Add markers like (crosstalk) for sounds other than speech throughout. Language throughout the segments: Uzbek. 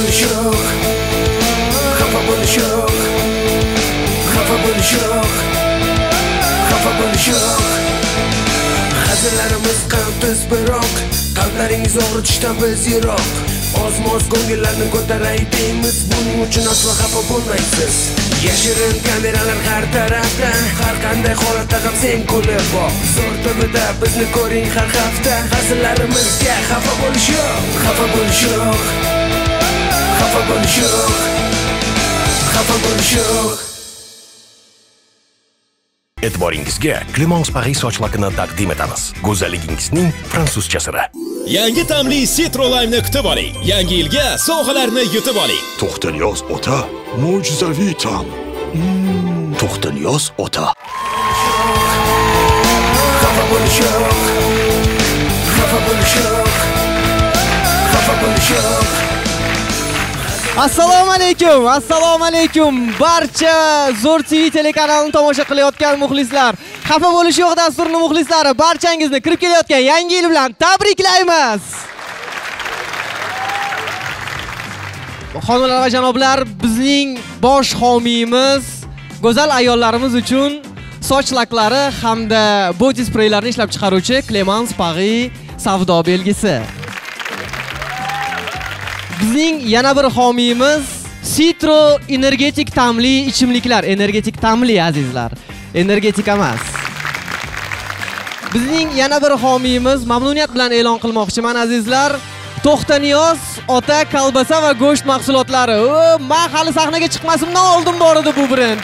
bo'lish yo'q xafa bo'lish xafa bo'lish xafa bo'lish hazillarimiz qand biroq qalblaringiz og'ritishdan biz yiroq oz moz ko'ngillarni ko'taray deymiz buning uchun aslo xafa bo'lmaysiz yashirin kameralar har tarafda har qanday holatda ham sen kulib boq zo'r tibida bizni ko'ring har hafta hazillarimizga xafa bo'lish yo'q xafa bo'lish yo'q xafa bo'lish yo'q xafa bo'lish yo'q E'tiboringizga Clemence Paris soch lakini taqdim etamiz. Go'zalligingizning fransuzcha siri. Yangi ta'mli Citro Lime'ni kutib oling. Yangi yilga sovg'alarni yutib oling. To'xtanyoz ota, mo'jizaviy ta'm. Mm, To'xtanyoz ota. xafa bo'lish yo'q xafa bo'lish yo'q xafa bo'lish yo'q assalomu alaykum assalomu alaykum barcha zo'r tv telekanalini tomosha qilayotgan muxlislar. Xafa bo'lish yo'q dasturining muxlislari barchangizni kirib kelayotgan yangi yil bilan tabriklaymiz. Xonimlar va janoblar bizning bosh homiyimiz go'zal ayollarimiz uchun soch laklari hamda body spreylarni ishlab chiqaruvchi Clemence Paris savdo belgisi. Bizning yana bir homiyimiz Citro energetik ta'mli ichimliklar. Energetik ta'mli azizlar. Energetik emas. Bizning yana bir homiyimiz mamnuniyat bilan e'lon qilmoqchiman azizlar. To'xtaniyoz ota kolbasa va go'sht mahsulotlari. Men man hali sahnaga chiqmasimdan oldin bor edi bu brend.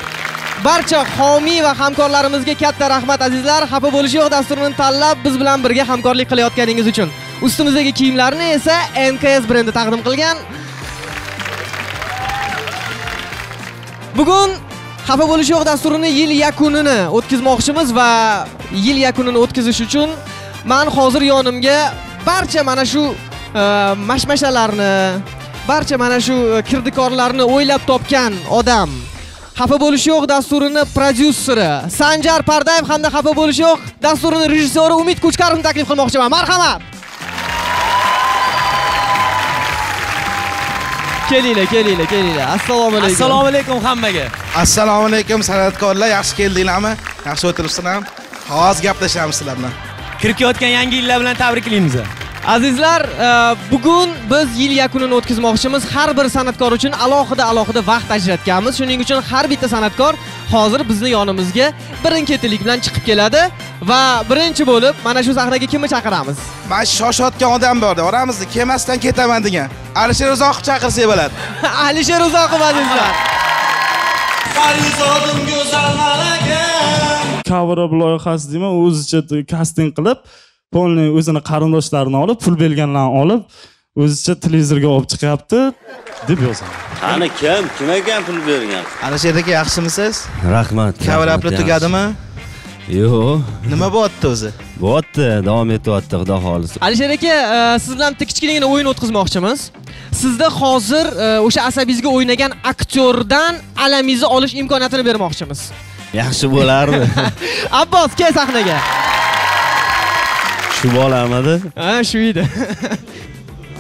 Barcha homiy va hamkorlarimizga katta rahmat azizlar. Xafa bo'lish yo'q dasturini tanlab biz bilan birga hamkorlik qilayotganingiz uchun. Ustimizdagi kiyimlarni esa NKS brendi taqdim qilgan. Bugun xafa bo'lish yo'q dasturini yil yakunini o'tkazmoqchimiz va yil yakunini o'tkazish uchun man hozir yonimga barcha mana shu e, mashmashalarni barcha mana shu e, kirdikorlarni o'ylab topgan odam. Xafa bo'lish yo'q dasturini prodyuseri sanjar pardayev hamda xafa bo'lish yo'q dasturini rejissyori umid kuchkarovni taklif qilmoqchiman. Marhamat! Kelinglar kelinglar kelinglar assalomu alaykum. Assalomu alaykum hammaga. Assalomu alaykum san'atkorlar. Yaxshi keldinglarmi? Yaxshi o'tiribsizlarmi hozir gaplashamiz sizlar bilan kirib kelayotgan yangi yillar bilan tabriklaymiz azizlar e, bugun biz yil yakunini o'tkazmoqchimiz. Har bir san'atkor uchun alohida alohida vaqt ajratganmiz. Shuning uchun har bitta san'atkor hozir bizni yonimizga birin ketinlik bilan chiqib keladi va birinchi bo'lib mana shu sahnaga kimni chaqiramiz? Mana shu shoshayotgan odam borda oramizni kelmasdan ketaman degan. Alisher uzoqov chaqirsak bo'ladi. (laughs) Alisher uzoqov azizlar Parizodim go'zal malaka. Cover up loyihasi deyman o'zicha kasting qilib polniy o'zini qarindoshlarini olib pul berganlarni olib o'zicha televizorga olib chiqyapti deb yozaman qani kim? Kim ekan pul bergan? Alisher aka yaxshimisiz? Rahmat cover uplar tugadimi yo'q nima bo'lyapti o'zi? Bo'lyapti davom etyapti xudo xohlasa. Alisher aka e, siz bilan bitta kichkinagina o'yin o'tkazmoqchimiz. Sizda hozir e, o'sha asabingizga o'ynagan aktyordan alamingizni olish imkoniyatini bermoqchimiz. Yaxshi bo'lardi. (laughs) Abbos kel sahnaga. Shu bolamidi? Ha shu edi.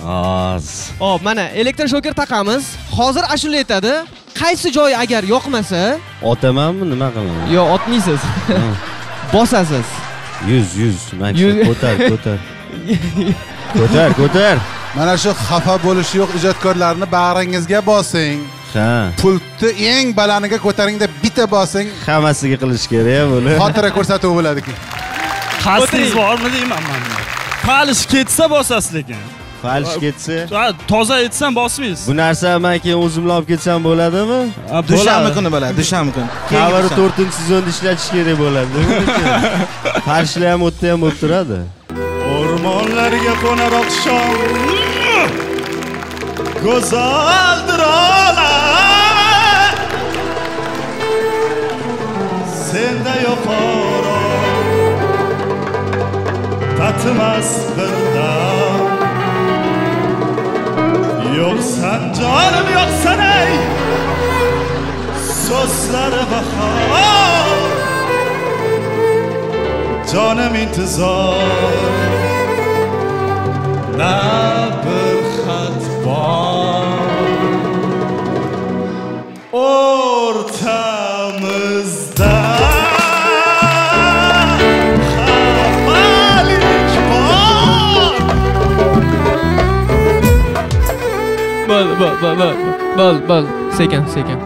Oz hop mana elektr shoker taqamiz. Hozir ashula aytadi qaysi joyi agar yoqmasa otamanmi nima qilaman? Yo otmaysiz (laughs) bosasiz yuz yuz man Yuz- ko'tar ko'tar. (laughs) Ko'tar ko'tar. Mana shu xafa bo'lishi yo'q ijodkorlarni bag'ringizga bosing. Ha. Pultni eng balandiga ko'taring deb bitta bosing. Hammasiga qilish kerak buni. (laughs) Xotira ko'rsatuv bo'ladi qasdingiz bormi deyman man falish ketsa bosasiz lekin falish ketsa. Ha, toza aytsam bosmaysiz bu narsa man keyin o'zim bilan olib ketsam bo'ladimi? Ha, dushanba bo'ladi. kuni bo'ladi dushanba kuni coverni to'rtinchi sezonda ishlatish kerak bo'ladi. (laughs) Farishlar ham u yerda ham bo'lib turadi. O'rmonlarga qo'nar oqshom. Go'zaldir olam senda yo'q orom tatimas birdam yoksan canım yoksan ey sözlere bakar Canım intizar Ne bo'l bo'l sekin sekin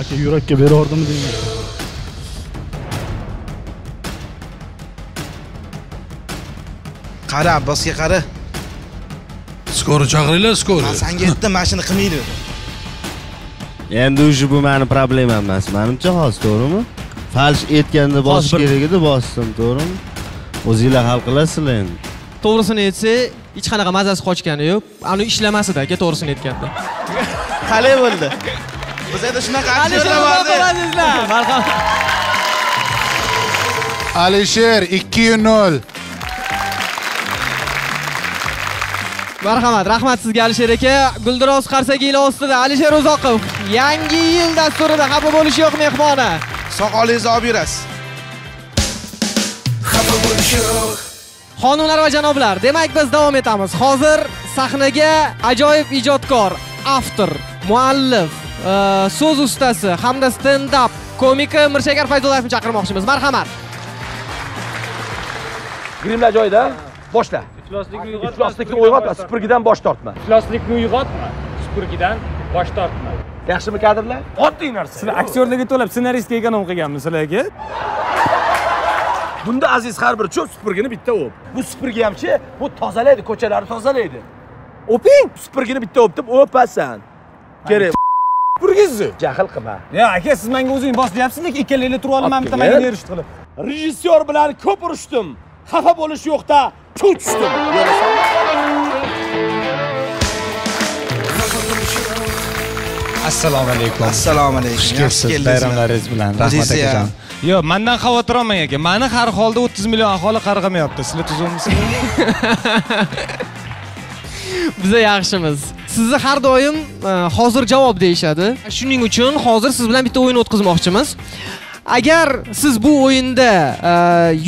aka yurakka berordim deyman qara abbosga qara skori chaqiringlar skori man sanga aytdim mana shuni qilmaydi endi уже bu mani problemam emas. Manimcha hozir to'g'rimi? Falsh aytganda bosish kerak edi bosdim to'g'rimi? O'zinglar hal qilasizlar endi. To'g'risini aytsak hech qanaqa mazasi qochgani yo'q. Ani ishlamasdi aka to'g'risini aytganda. (laughs) Qalay bo'ldi. Shunaqa aktyorlar borda marhamat alisher ikki nol marhamat rahmat sizga alisher aka. Guldiroz qarsaginglar ostida alisher uzoqov. Yangi yil dasturida xafa bo'lish yo'q mehmoni soqolingizni olib yurasiz. Xafa bo'lish yo'q. Xonimlar va janoblar. Demak biz davom etamiz. Hozir sahnaga ajoyib ijodkor avtor muallif e, so'z ustasi hamda stend up komiki mirshakar fayzullayevni chaqirmoqchimiz. Marhamat. Grimlar joyida boshla ifloslikni uyg'otma supurgidan bosh tortma. Ifloslikni uyg'otma supurgidan bosh tortma. Yaxshimi kadrlar? Oddiy narsa. Sizlar aktyorlarga to'lab ssenaristga ekonom qilganmisizlar aka bunda aziz har bir cho'p supurgini bitta o'p. Bu supurgi hamchi bu tozalaydi ko'chalarni tozalaydi. O'ping! Supurgini bitta o'pdib o'pasan. Kerak. Supurgingizni jahl qilma. Yo aka siz menga o'zingiz bos deyapsiz lekin ikkalanglar turib olib man bitta erishdi qilib. Rejissyor bilan ko'p urishdim. Xafa bo'lish yo'qda chuv tushdim assalomu alaykum assalomu alaykum xush kelibsiz bayramlaringiz bilan. Rahmat akajon. Yo'q mandan xavotir olmang aka. Mani har holda o'ttiz million aholi qarg'amayapti. Sizlar tuzukmisizlar (laughs) biza yaxshimiz. Sizni har doim e, hozir javob deyishadi. Shuning uchun hozir siz bilan bitta o'yin o'tkazmoqchimiz. Agar siz bu o'yinda e,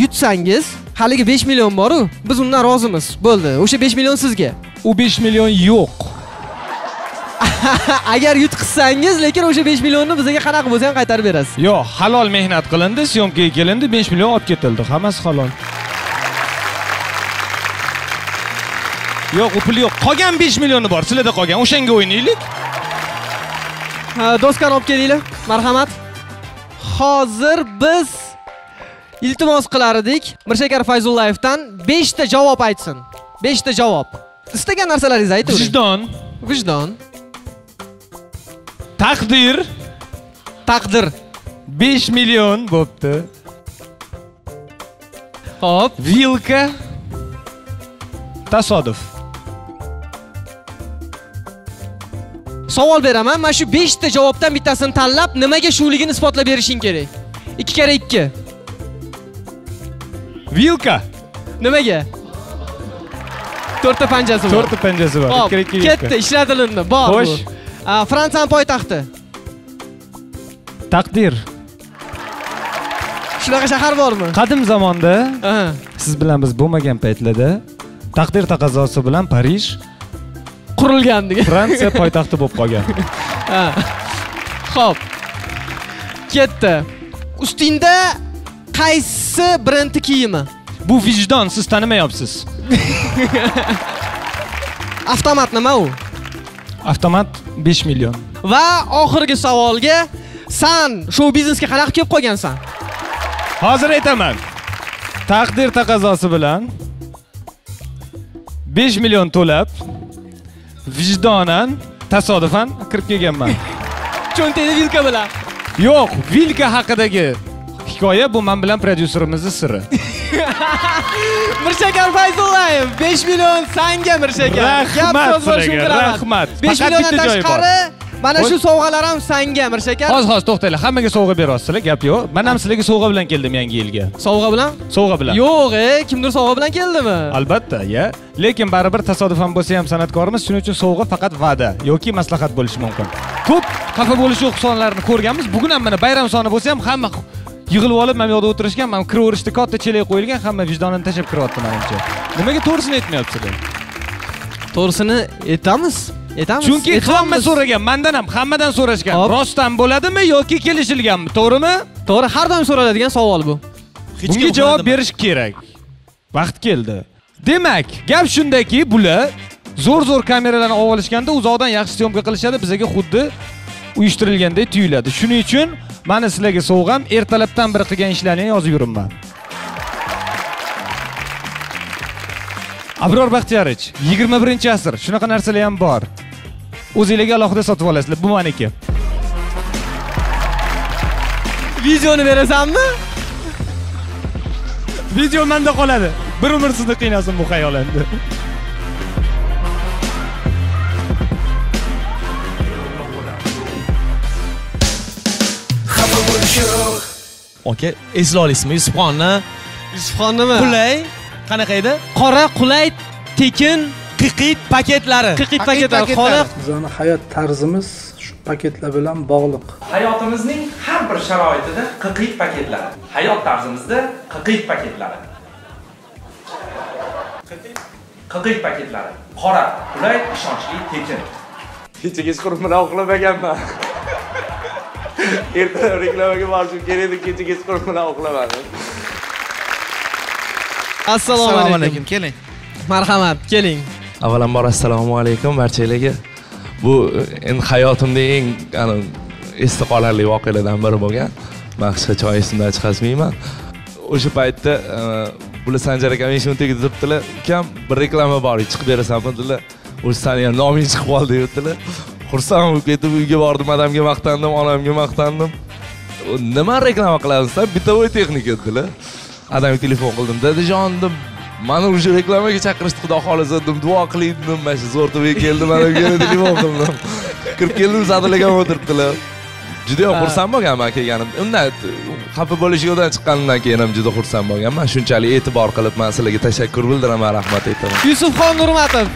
yutsangiz haligi 5 million boru biz undan rozimiz. Bo'ldi. O'sha 5 million sizga. U 5 million yo'q. (laughs) Agar yutqizsangiz lekin o'sha 5 millionni bizga qanaqa bo'lsa ham qaytarib berasiz. Yo'q halol mehnat qilindi syomkaga kelindi 5 million olib ketildi. Hammasi halol. Yo'q u pul yo'q. Qolgan 5 millioni bor sizlarda qolgan. O'shanga o'ynaylik. Ha, doskani olib kelinglar. Marhamat. Hozir biz iltimos qilar edik mirshakar fayzullayevdan 5 ta javob aytsin. 5 ta javob. Istagan narsalaringizni aytavering vijdon. Vijdon. Taqdir. Taqdir. 5 million bo'pti. Hop vilka. Tasodif. Savol beraman. Mana shu 5 ta javobdan bittasini tanlab nimaga shuligini isbotlab berishing kerak? 2 kara 2 vilka? Nimaga? To'rtta panjasi bor. To'rtta panjasi bor. Ketdi ishlatilindi. Bor. Xo'sh. A, fransiyani poytaxti. Taqdir. Shunaqa shahar bormi? Qadim zamonda siz bilan biz bo'lmagan paytlarda taqdir taqozosi bilan parij qurilgan degan. Fransiya (laughs) poytaxti bo'lib qolgan. Ha. Xo'p. Ketdi. Ustingda qaysi brendi kiyimi? bu vijdon siz tanimayapsiz (laughs) Avtomat nima u? avtomat 5 million Va oxirgi savolga san shou biznesga qanaqa kelib qolgansan? hozir aytaman taqdir taqozosi bilan 5 million to'lab vijdonan tasodifan kirib kelganman (laughs) Cho'ntakda vilka bilan. yo'q vilka haqidagi hikoya bu men bilan prodyuserimizni siri. (laughs) Mirshakar Fayzullayev 5 million sanga Mirshakar. Gap Rahmat sizlarga, rahmat. 5 Faqat milliondan tashqari mana shu sovg'alar ham sanga Mirshakar. hozir hozir to'xtanglar. Hammaga sovg'a beryapsizlar gap yo'q. Man ham sizlarga sovg'a bilan keldim yangi yilga. Sovg'a bilan? sovg'a bilan. Yo'q, e, kimdir sovg'a bilan keldimi? albatta ya. Lekin baribir tasodifan bo'lsa ham san'atkorimiz shuning uchun sovg'a faqat va'da yoki maslahat bo'lishi mumkin. Ko'p xafa bo'lish yo'q sonlarini ko'rganmiz. Bugun ham mana bayram soni bo'lsa ham hamma yig'ilib olib mana bu yoqda o'tirishgan mana kiraverishda katta chelak qo'yilgan hamma vijdonini tashlab kiryapti manimcha nimaga to'g'risini aytmayapsizlar To'g'risini aytamiz. aytamiz chunki hamma so'ragan mandan ham hammadan so'rashgan. Rostdan bo'ladimi yoki kelishilganmi to'g'rimi? To'g'ri har doim so'raladigan savol bu. Bunga javob berish kerak. Vaqt keldi. Demak gap shundaki bular zo'r zo'r kameralarni olib olishganda uzoqdan yaxshi syomka qilishadi bizaga xuddi uyushtirilgandek tuyuladi. Shuning uchun mani sizlarga sovg'am ertalabdan beri qilgan ishlaringni yozib yuribman. Abror baxtiyorich yigirma birinchi asr shunaqa narsalar ham bor. O'zinglarga alohida sotib olasizlar bu maniki. Videoni berasanmi? Video manda qoladi. Bir umr sizni qiynasin bu xayol endi aka esla olasizmi yusufxonni yusufxonnimi qulay qanaqa edi qora qulay tekin qiqit paketlari qiqit paketlar qora bizani hayot tarzimiz shu paketlar bilan bog'liq Hayotimizning har bir sharoitida qiqit paketlari. Hayot tarzimizda qiqit paketlari. Qiqit qiqit paketlari. Qora, qulay, ishonchli, tekin. Kecha kechqurun bilan uxlamaganman. (laughs) Ertalab reklamaga borishim kerak edi, kecha kechqurun bilan uxlamadim. assalomu alaykum. keling. Marhamat keling. Avvalambor assalomu alaykum. Barchalarga bu endi hayotimda eng esda qolarli voqealardan biri bo'lgan. Man hech qachon esimdan chiqazmayman o'sha paytda e, bular sanjar akam eshikni tagida turibdilar ukam bir reklama bor chiqib berasanmi dedilar. O'sha sani ham noming chiqib qoldi debdilar xursand bo'lib ketib uyga bordim adamga maqtandim onamga maqtandim. Nima reklama qilasiz san bitovoy texnika dedilar adamga telefon qildim. Dadajon dedim mani уже reklamaga chaqirishdi xudo xohlasa dedim duo qiling dedim mana shu zo'r tv keldi mana bu yerga telefon qildim. Kirib keldim sadil akam o'tiribdilar. Juda yam xursand bo'lganman kelganim undan xafa bo'lish yo'ldan chiqqanimdan keyin ham juda xursand bo'lganman. Shunchalik e'tibor qilib man sizlarga tashakkur bildiraman rahmat aytaman. Yusufxon nurmatov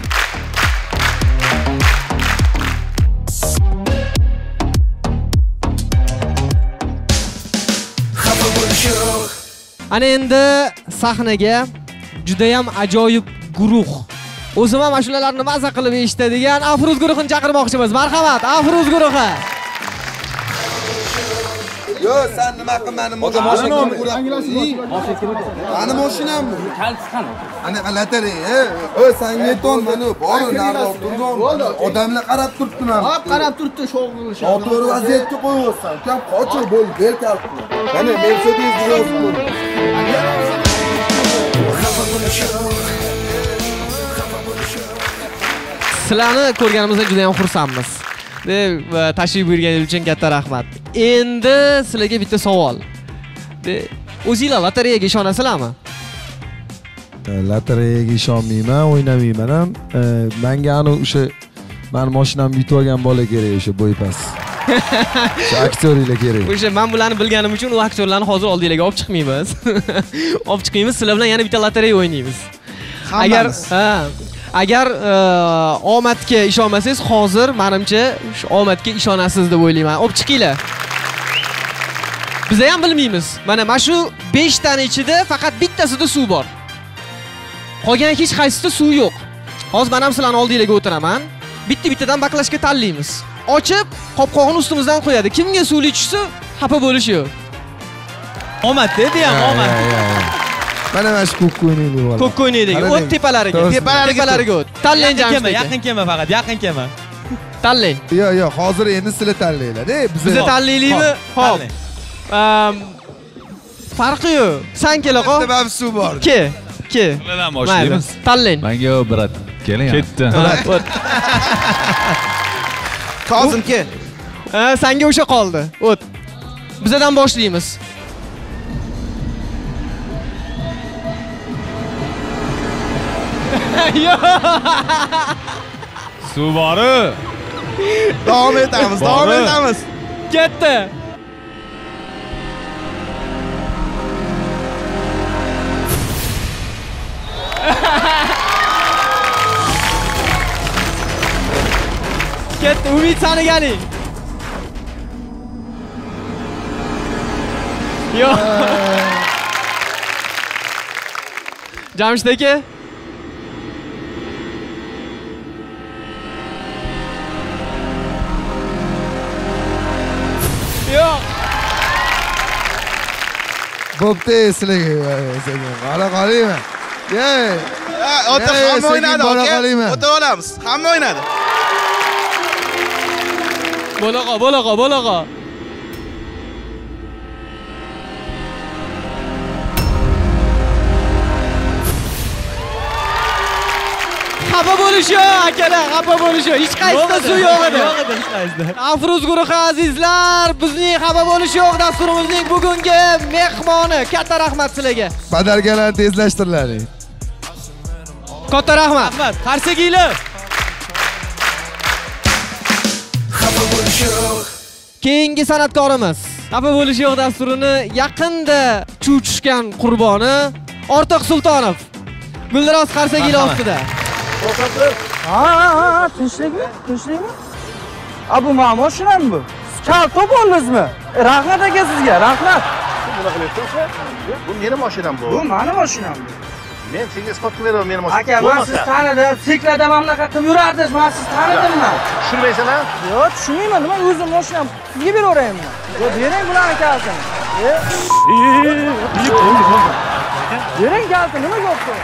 ana endi sahnaga judayam ajoyib guruh. O'zim ham ashulalarni maza qilib eshitadigan afruz guruhini chaqirmoqchimiz. Marhamat afruz guruhi. Yo, sen nima qil mani mashinamni Mani mashinammi? Ana qalatari, e? O, sen yeton mani bor, nari turgan. Odamlar qarab turibdi mana. Hop, qarab turibdi, shog'il. Noto'g'ri vaziyatga qo'yyapsan. Kam qochib bo'l, ber kaltni. Mana Mercedes yozib xafa bo'lish yo'q sizlarni ko'rganimizdan juda yam xursandmiz deb tashrif buyurganingiz uchun katta rahmat. Endi sizlarga bitta savol. O'zinglar lotereyaga ishonasizlarmi? Lotereyaga ishonmayman o'ynamayman ham. E, manga ani o'sha mani mashinamni yutib olgan bola kerak o'sha bo'y past (laughs) o'sha aktyorlar kerak. O'sha man bularni bilganim uchun u aktyorlarni hozir oldinglarga olib chiqmaymiz. (laughs) Olib chiqmaymiz sizlar bilan yana bitta lotereya o'ynaymiz. Agar ha agar e, omadga ishonmasangiz hozir manimcha shu omadga ishonasiz deb o'ylayman. Olib chiqinglar. Biz ham bilmaymiz. Mana mana shu beshtani ichida faqat bittasida suv bor. Qolgan hech qaysisida suv yo'q. Hozir man ham sizlarni oldinglarga o'tiraman. Bitta bittadan baklashka tanlaymiz ochib qopqog'ini ustimizdan qo'yadi. Kimga suvli tushsa xafa bo'lishi yo'q. Omadda bu ham omad mana mana shu o'ynaylik bola o'ynaylik o't tepalariga tepalariga o't tanlang yaqin kelma jamshid aka yaqin kelma faqat yaqin kelma tanlang yo'q yo'q hozir endi sizlar tanlanglar biz biza tanlaylikmi ho'p. Farqi yo'q san kela qol suv bor ke ke. Sizlardan boshlaymiz. Tanlang Menga brat keling. Ketdi. Kozim kel Ha, sanga o'sha qoldi. O't. Bizadan boshlaymiz (laughs) Suv bori. davom etamiz davom Bori. etamiz ketdi ketdi (laughs) umid sani galing yo'q jamshid aka bo'pti sizlarga bola qolaymi Yey. ota hamma o'ynadi aka o'ta olamiz hamma o'ynadi bo'laqa bo'laqa bo'laqa xafa bo'lish yo'q akalar xafa bo'lish yo'q. Hech qaysida suv yo'q edi. Yo'q edi hech qaysida afruz guruhi azizlar bizning xafa bo'lish yo'q dasturimizning bugungi mehmoni. Katta rahmat sizlarga badalkalarni tezlashtirilaring katta rahmat. Rahmat. Qarsakiylar xafa bo'lish yo'q. Keyingi san'atkorimiz. Xafa bo'lish yo'q dasturini yaqinda chuv tushgan qurboni ortiq sultonov. Guldiroz Marhamat. ostida ha tinchlikmi tinchlikmi? A bu mani mashinam bu siz kal to'polmizmi rahmat aka sizga rahmat bu meni mashinam bu. Bu mani mashinam bu. Men senga isbot qilib beraman meni mashinam aka man sizni tanidim siklada bunaqa qilib yurardingiz man sizni tanidim man tushunmaysan a yo'q tushunmayman nima o'zim mashinam sizga beraveraymi yo'q bering bularni kaltini bering kaltini nima yo'qdi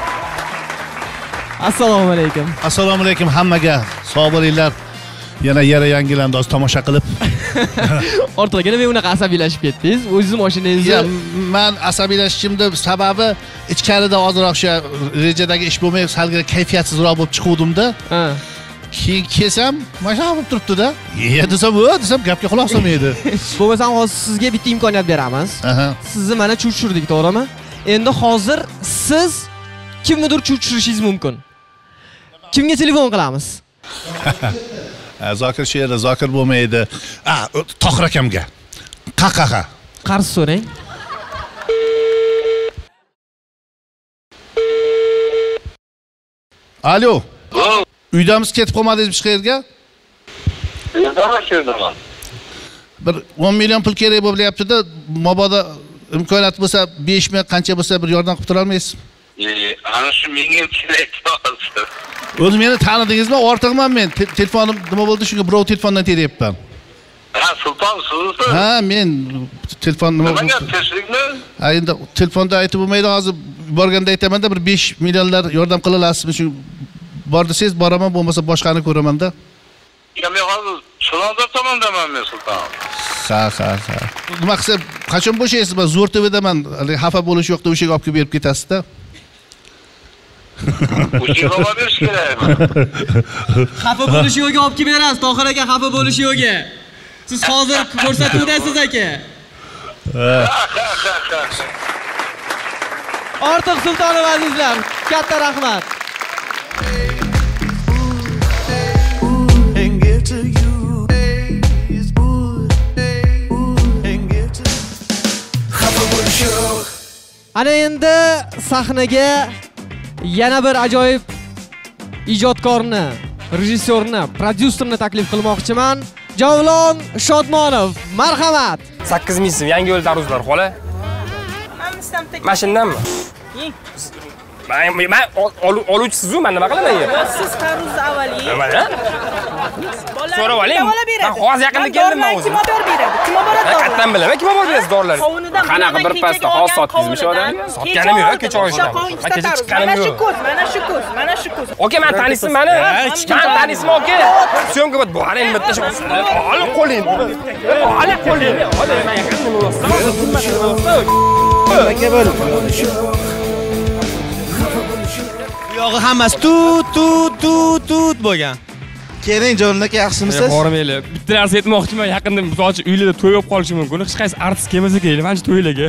assalomu alaykum. Assalomu alaykum hammaga. Sog' bo'linglar. Yana yara yangi andoz tomosha qilib. Ortiq aka nima unaqa asabiylashib ketdingiz. O'zingizni mashinangizni man asabiylashishimni sababi ichkarida ozroq o'sha rejadagi ish bo'lmay salgina kayfiyatsizroq bo'lib chiquvdimda. Keyin kelsam mashina bo'lib turibdida. Ye desam o desam gapga quloq solmaydi. (laughs) Bo'lmasam hozir sizga bitta imkoniyat beramiz. Sizni mana chuv tushirdik to'g'rimi? Endi hozir siz kimnidir chuv tushirishingiz mumkin kimga telefon qilamiz? Ha, (laughs) zokir shu yerda zokir bo'lmaydi. A tohir akamga. Qaqaqa. Qarz so'rang. Alo. Uydamiz ketib qolmadingizmi hech qayerga bir o'n million pul kerak bo'lyaptida mabodo imkoniyat bo'lsa besh ming qancha bo'lsa bir yordam qilib turolmaysizmi ana shu menga kerak hozir o'zi meni tanidingizmi ortiqman men Te- telefonim nima bo'ldi shunga birov telefondan teryapman ha sulton ha men telefon nima nimaga tinchlikmi ha endi telefonda aytib bo'lmaydi hozir borganda aytamanda bir besh millionlar yordam qila olasizmi shu bor desangiz boraman bo'lmasa boshqani ko'ramanda Ya men hozir chilonzor tomondaman men sulton ha ha ha nima qilsa qachon bo'shaysiz man zo'r tvdaman haligi xafa bo'lish yo'qda o'sha yerga olib kelib berib ketasizda o'shaga olib berish kerakmi xafa bo'lish yo'lga olib kelib berasiz tohir aka xafa bo'lish yo'lga. Siz hozir ko'rsatuvdasiz aka. Ortiq sultonov azizlar katta rahmat. Ana endi sahnaga yana bir ajoyib ijodkorni rejissyorni prodyuserni taklif qilmoqchiman. Javlon shodmonov marhamat. Sakkiz ming so'm yangi yo'l tarvuzlar xola mashindanmi man man ol- ol- oluvchisizu man nima qilaman siz qaruz avvaliy nimada so'rab oling hozir yaqinda keldim man o'zim kim olib berib beradi kim olib boradi qayerdan bilaman kim olib borib berasiz dorilarni Qovunidan qanaqa bir pasda hozir sotdingizmi shu odamni sotganim yo'q kecha oshdan kecha chiqqanim mana shu yo'q ko'z mana shu ko'z mana shu ko'z oka man taniysiz mani man taniysiz oka syomka bor boring bitta shu olib qo'ling olib qo'ling man yaqinda nima bu yog'i hammasi tut tut tut tut bo'lgan keling jon aka yaxshimisiz Hormayli. Bitta narsa aytmoqchiman, yaqinda misol uchun uylarda to'y bo'lib qolishi mumkin. Hech qaysi artist kelmasa kerak, manimcha to'ylarga.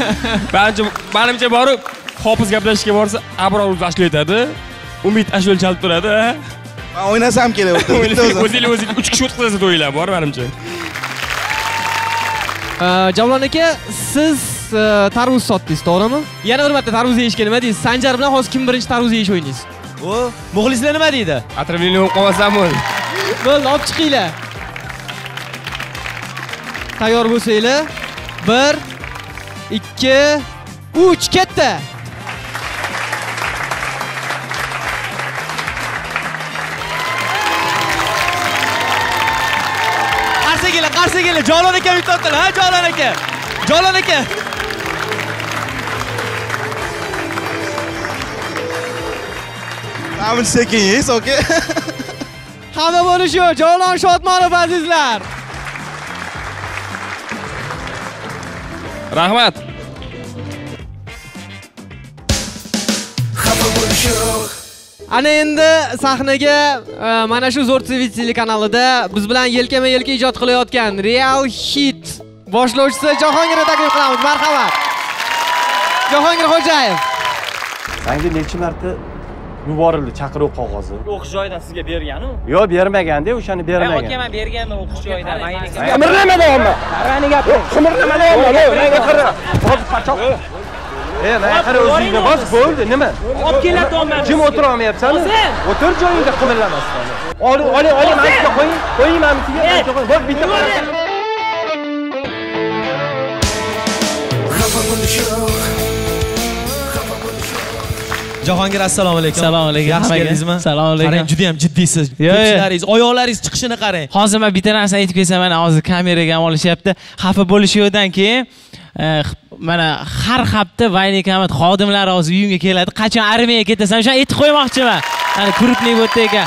(laughs) Manimcha manimcha borib hofiz gaplashishga borsa, Abror ashula aytadi. Umid ashula chalib turadi. man o'ynasam kerak bitta o'zim O'zinglar o'zinglar 3 kishi o'tkazasiz to'ylar bor manimcha. javlon aka siz tarvuz sotdingiz to'g'rimi? Yana bir marta tarvuz yeyishga nima deysiz. Sanjar bilan hozir kim birinchi tarvuz yeyish o'ynaysiz o muxlislar nima deydi Atrofingni o'qib qolmasam bo'ldi. bo'ldi olib chiqinglar. Tayyor bo'lsanglar. Bir ikki uch ketdi qarsa kelin qarsa kelin. Jalol aka bittotdilar ha jalol aka. Jalol aka Hamil sekin yes okay (laughs) Hamma bo'lishi yo'q. Javlon Shodmonov azizlar. Rahmat. Yo'q Ana endi sahnaga e, mana shu Zo'r TV telekanalida biz bilan yelkama-yelka ijod qilayotgan Real Hit boshlovchisi Jahongirni taklif qilamiz. Marhamat. Jahongir Xo'jayev. Sanga necha marta yuborildi chaqiruv qog'ozi? o'qish joyidan sizga berganu Yo'q, bermaganda, o'shani bermagan. aka man berganman o'qish joyidan mayliga Qimirlama deyapman. Qarani gapir. Qimirlama deyapman. Menga qara. Hozir pachoq. E, menga qara o'zingga bos, bo'ldi, nima? Olib kelatyapman. Jim o'tira olmayapsanmi? O'tir joyingda qimirlamasdan. Oling, oling, oling, qo'ying. Qo'ying mana. Bo'l, bitta Jahongir assalomu alaykum. Assalomu alaykum. Yaxshi keldingizmi? Assalomu alaykum. Qarang, juda ham jiddiysiz. Ko'chlaringiz, oyoqlaringiz chiqishini qarang. Hozir men bitta narsani aytib kelsam, mana hozir kameraga ham olishyapti. Xafa bo'lishiyodan keyin e, mana har hafta Vaynik Ahmad xodimlari hozir uyimga keladi. Qachon armiyaga ketasan, o'shani aytib qo'ymoqchiman. Mana kurupniy bo'tdi ekan.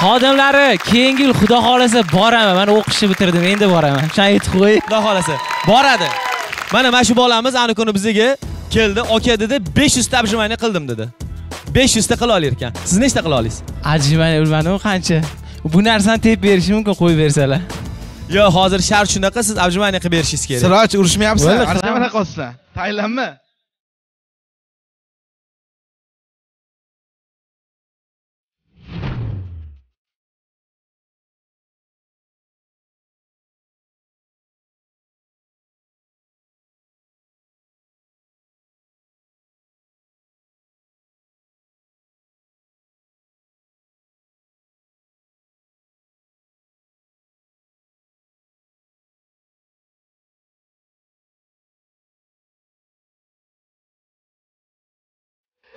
Xodimlari keyingi yil xudo xolasa boraman. Mana o'qishni bitirdim, endi boraman. O'shani aytib qo'y. Xudo xolasa. Boradi. Mana mana shu bolamiz ana kuni bizga keldi. Aka dedi 500 ta обжимание qildim dedi. 500 ta qila olar ekan. Siz nechta qila olasiz? Ajimani bilmadim qancha. Bu narsani tep berishi mumkin qo'yib bersalar. Yo'q, hozir shart shunaqa siz обжимание qilib berishingiz kerak. Siroj urushmayapsan Bo'ldi, ancha qilaman. mana qolsa tayinlanma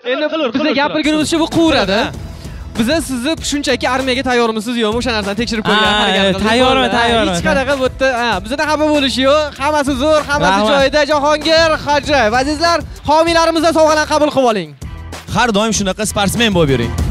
Endi biza gapirgunimizcha bu quvuradi. Biza sizni shunchaki armiyaga tayyormisiz yo'qmi o'sha narsani tekshirib ko'rgan tayyorman, tayyorman. Hech qanaqa bu yerda ha, bizada xafa bo'lish yo'q. Hammasi zo'r, hammasi joyida. Jahongir Hojiyev. Azizlar, homiylarimizdan sovg'alarni qabul qilib oling. Har doim shunaqa sportsmen bo'lib yuring.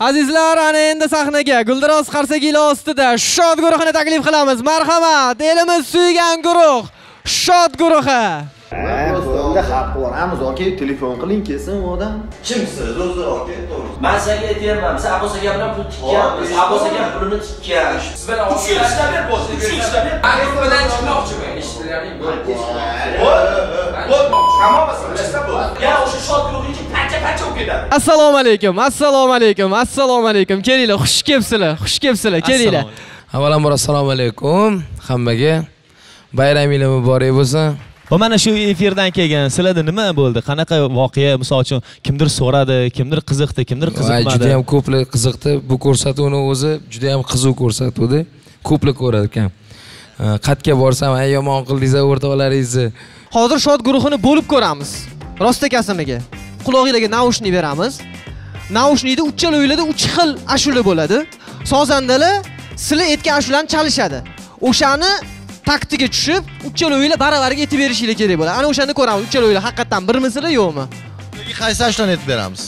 Azizlar, ana endi sahnaga Guldiroz qarsagili ostida Shod guruhini taklif qilamiz. Marhamat, elimiz suygan guruh. Shod guruhi. Unda haq boramiz, aka, telefon qiling kelsin u odam. Kimsiz o'zi, aka? Man senga aytyapman, biz Abbos aka bilan pul tikkanmiz. Abbos aka pulini tikkan. Siz bilan uch yil ishlab ber bo'lsa, uch yil ishlab ber. Man gruppadan chiqmoqchiman. Eshitilaring Ya o'sha shot guruhiga parcha-parcha bo'lib ketadi. Assalomu alaykum. Assalomu alaykum. Assalomu alaykum. Kelinglar, xush kelibsizlar. Xush kelibsizlar. Kelinglar. Avvalambor assalomu alaykum hammaga. Bayramingiz muborak bo'lsin. Va mana shu efirdan kelgan sizlarda nima bo'ldi? Qanaqa voqea, misol uchun kimdir so'radi, kimdir qiziqdi, kimdir qiziqmadi. juda ham ko'plar qiziqdi. Bu ko'rsatuvni o'zi juda ham qiziq ko'rsatuvdi. Ko'plar ko'rar ekan. Qayerga borsam, "Ay yomon qildingiz o'rtoqlaringizni." Hozir shot guruhini bo'lib ko'ramiz. Rost akasimiga. Qulog'ingizga naushnik beramiz. Naushnikda uchala o'ylada 3 xil ashula bo'ladi. Sozandalar sizlar aytgan ashulani chalishadi. O'shani taktiga tushib, uchala o'yla baravariga aytib berishinglar kerak bo'ladi. Ana o'shani ko'ramiz. Uchala o'yla haqiqatdan birmisizlar yo'qmi? Qaysi ashulani aytib beramiz?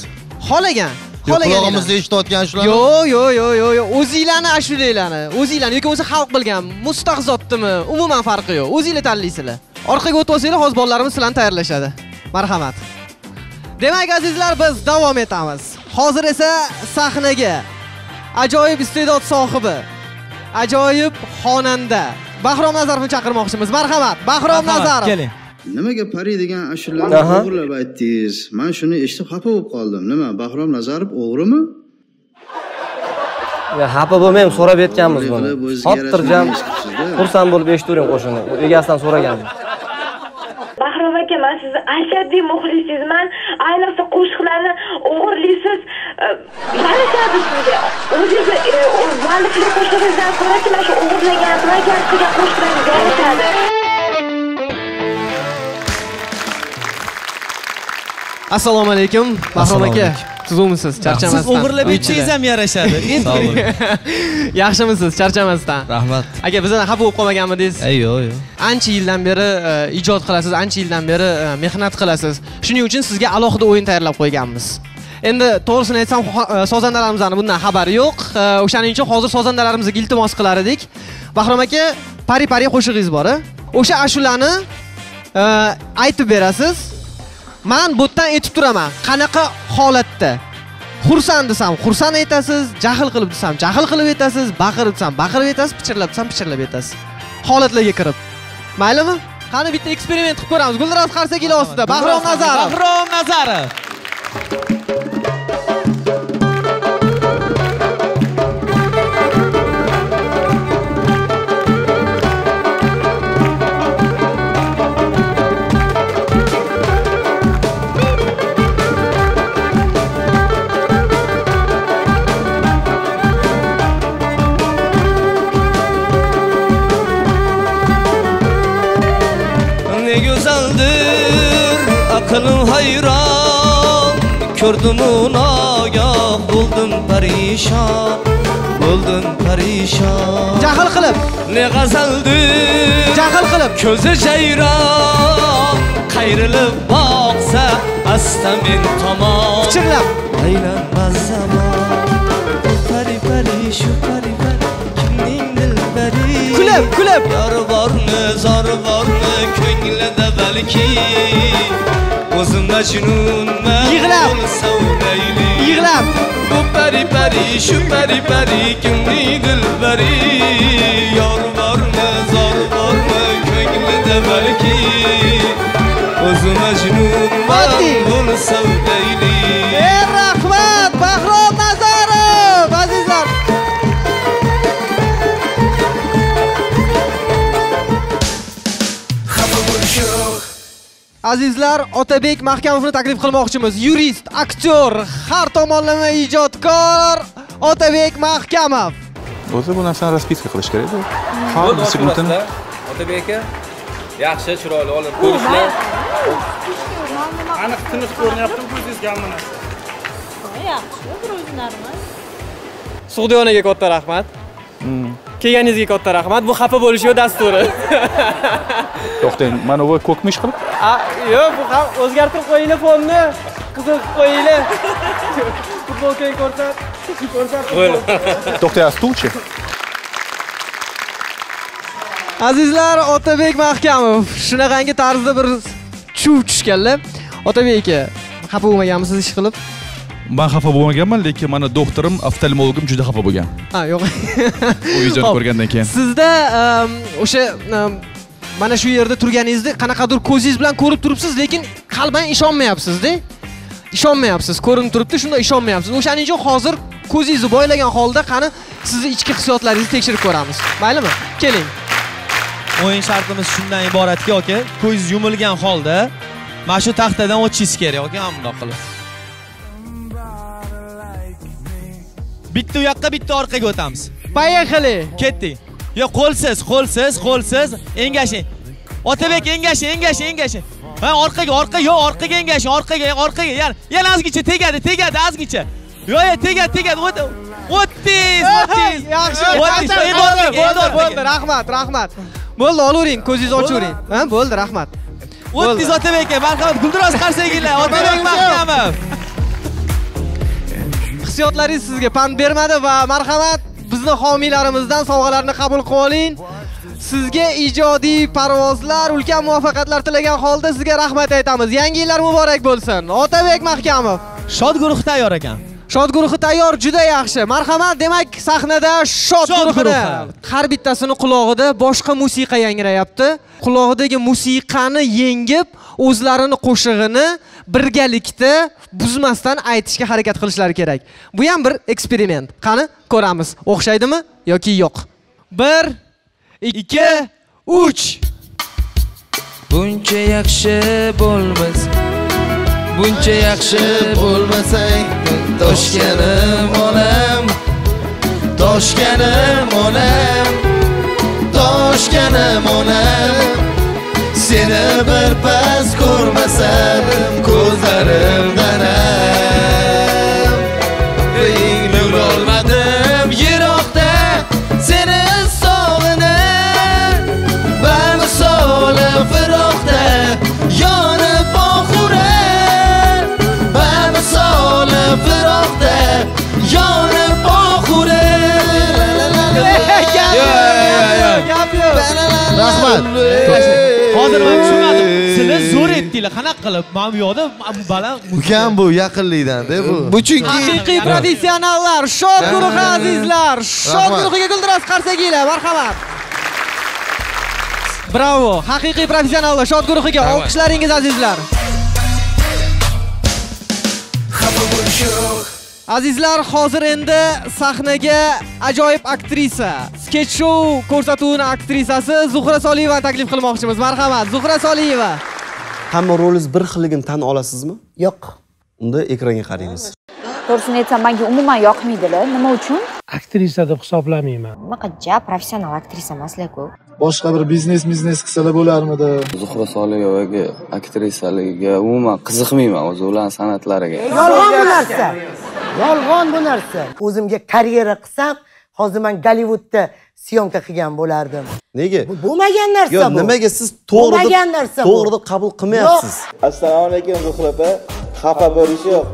Xolagan. Qulog'imizda eshitayotgan shularni. Yo'q, yo'q, yo'q, yo'q, yo'q. O'zinglarni ashulanglarni, o'zinglarni yoki bo'lmasa xalq bilgan, mustahzotdimi, umuman farqi yo'q. O'zinglar tanlaysizlar. Orqaga o'tib olsanglar, hozir bolalarimiz sizlarni tayyorlashadi. Marhamat. Demak, azizlar, biz davom etamiz. Hozir esa sahnaga ajoyib iste'dod sohibi, ajoyib xonanda Bahrom Nazarovni chaqirmoqchimiz. Marhamat, Bahrom Nazarov. Keling. Nimaga pari degan ashulani o'g'irlab aytdingiz? Men shuni eshitib xafa bo'lib qoldim. Nima, Bahrom Nazarov o'g'rimi? Ya, xafa bo'lmang, so'rab aytganmiz buni. Xotirjam, xursand bo'lib eshitavering qo'shini. Egasidan so'raganmiz. Men sizni ashaddiy muxlisingizman. Ayniqsa qo'shiqlarni o'g'irlaysiz. Yarashadi sizga. O'zingizni mualliflik qo'shig'ingizdan ko'ra-chi, mana shu o'g'irlagan, plagiat qilgan qo'shiqlaringiz yarashadi. Assalomu alaykum, Bahrom aka. Tuzukmisiz charchamasdan. siz o'g'irlab aytsangiz ham yarashadi. (laughs) (laughs) Yaxshimisiz? Charchamasdan. Rahmat. Aka bizdan xafa bo'lib qolmaganmidingiz? Ey, yo'q yo'q ancha yildan beri e, ijod qilasiz ancha yildan beri e, mehnat qilasiz. Shuning uchun sizga alohida o'yin tayyorlab qo'yganmiz. Endi to'g'risini aytsam e, sozandalarimizni bundan xabari yo'q. O'shaning uchun hozir sozandalarimizga iltimos qilar edik. Bahrom aka pari pari qo'shig'ingiz bor o'sha ashulani aytib berasiz man bu yerdan aytib turaman. Qanaqa holatda? Xursand desam xursand aytasiz jahl qilib desam jahl qilib aytasiz baqirib desam baqirib aytasiz pichirlab desam pichirlab aytasiz holatlarga kirib. Maylimi? Qani bitta eksperiment qilib ko'ramiz. Guldiroz qarsakili ostida. Bahrom nazarov. Bahrom nazarov. Hayran Gördüm nagah buldum perişan Buldum perişan Jahl qilib. Ne gazeldir Jahl qilib. Ko'zi jayron. Qayrilib boqsa asta men tomon. Pichirlab. Aylanmas zamon. Pari pari shu pari pari Kimning dilbari? Kulib, kulib. Yor bormi, zor bormi Ko'nglida balki O'zim majnunman Yig'lab. Bo'lsam mayli Yig'lab. Bu pari pari shu pari pari Kimning dilbari azizlar otabek mahkamovni taklif qilmoqchimiz. Yurist aktyor har tomonlama ijodkor otabek mahkamov. O'zi bu narsani raspiska qilish kerak har sekundini otabek aka yaxshi chiroyli olib ko'rishlar aniq tiniq ko'rinyapti ko'zingizga hamma narsa? Yaxshi. Bir o'zlari sug'diyonaga katta rahmat. Kelganingizga katta rahmat. Bu xafa bo'lish yo'q dasturi (laughs) to'xtang mana bu ko'kmish qilib. A, yo'q bu ham o'zgartirib qo'yinglar fonni qizil qilib qo'yinglar. Futbolkani ko'rsat ko'rsat to'xtang stulchi azizlar otabek mahkamov shunaqangi tarzda bir chuv tushganlar. Otabek aka xafa bo'lmaganmisiz ish qilib? Man xafa bo'lmaganman lekin mana doktorim oftalmologim juda xafa bo'lgan. Ha yo'q. U videoni Hop. ko'rgandan keyin. sizda o'sha mana shu yerda turganingizni qanaqadir ko'zingiz bilan ko'rib turibsiz lekin qalban ishonmayapsizda. Ishonmayapsiz ko'rinib turibdi shunda ishonmayapsiz. O'shaning uchun hozir ko'zingizni boylagan holda qani sizni ichki hissiyotlaringizni tekshirib ko'ramiz. Maylimi? Keling. O'yin shartimiz shundan iboratki aka ko'zingiz yumilgan holda mana shu taxtadan o'tishingiz kerak aka mana bundoq qilib. Bitta u yoqqa bitta orqaga o'tamiz. Поехали ketdik yo qo'lsiz qo'lsiz qo'lsiz engashing. Otabek engashing engashing engashing. Ha orqaga orqaga yo orqaga engashing orqaga orqaga. Yana yana ozgincha tegadi tegadi ozgincha yo yo tegadi tegadi. O't o'tdingiz o'tdingiz yaxshi. Bo'ldi bo'ldi bo'ldi rahmat rahmat. Bo'ldi olavering ko'zingizni ochavering ha bo'ldi rahmat. O'tdingiz otabek aka marhamat guldiroz qarsakinglar otabek mahkamov hissiyotlaringiz sizga pand bermadi va marhamat bizni homiylarimizdan sovg'alarni qabul qilib oling sizga ijodiy parvozlar ulkan muvaffaqiyatlar tilagan holda sizga rahmat aytamiz. Yangi yillar muborak bo'lsin. Otabek mahkamov. Shod guruhi tayyor ekan. Shod guruhi tayyor juda yaxshi. Marhamat demak sahnada shod, guruhi. har bittasini qulog'ida boshqa musiqa yangrayapti. Qulog'idagi musiqani yengib o'zlarini qo'shig'ini birgalikda buzmasdan aytishga harakat qilishlari kerak. Bu ham bir eksperiment. Qani? Ko'ramiz. O'xshaydimi yoki yo'q? Bir ikki uch. Buncha yaxshi bo'lmas buncha yaxshi bo'lmasang toshganim onam toshganim onam toshganim onam. Seni birpas ko'rmasam hozir men tushunmadim. Sizlar zo'r etdinglar. Qanaqa qilib? Mana bu yoqda baland ukam bu yaqinlikdanda bu. Bu chunki haqiqiy professionallar shod guruhi azizlar shod guruhiga guldiroz qarsakiylar marhamat. Bravo haqiqiy professionallar shod guruhiga olqishlaringiz azizlar azizlar hozir endi sahnaga ajoyib aktrisa sketch show ko'rsatuvini aktrisasi zuhra soliyevani taklif qilmoqchimiz. Marhamat zuhra soliyeva. Hamma rolingiz bir xilligini tan olasizmi? Yo'q. Unda ekranga qaraymiz. To'g'risini aytsam manga umuman yoqmaydilar. Nima uchun? Aktrisa deb hisoblamayman. Bunaqa ja professional aktrisa emaslar-ku boshqa bir biznes biznes qilsalar bo'larmidi? Zuhra soliyevaga aktrisaligiga umuman qiziqmayman o'zi ularni san'atlariga. Yolg'on bu narsa yolg'on bu narsa. O'zimga karyera qilsam hozir man gollivudda syomka qilgan bo'lardim. Nega? Bo'lmagan narsa yo'q bu. nimaga siz to'g'ri bo'lmagan deb narsa to'g'ri deb qabul qilmayapsiz? Assalomu alaykum zuhra opa. Xafa bo'lish yo'q.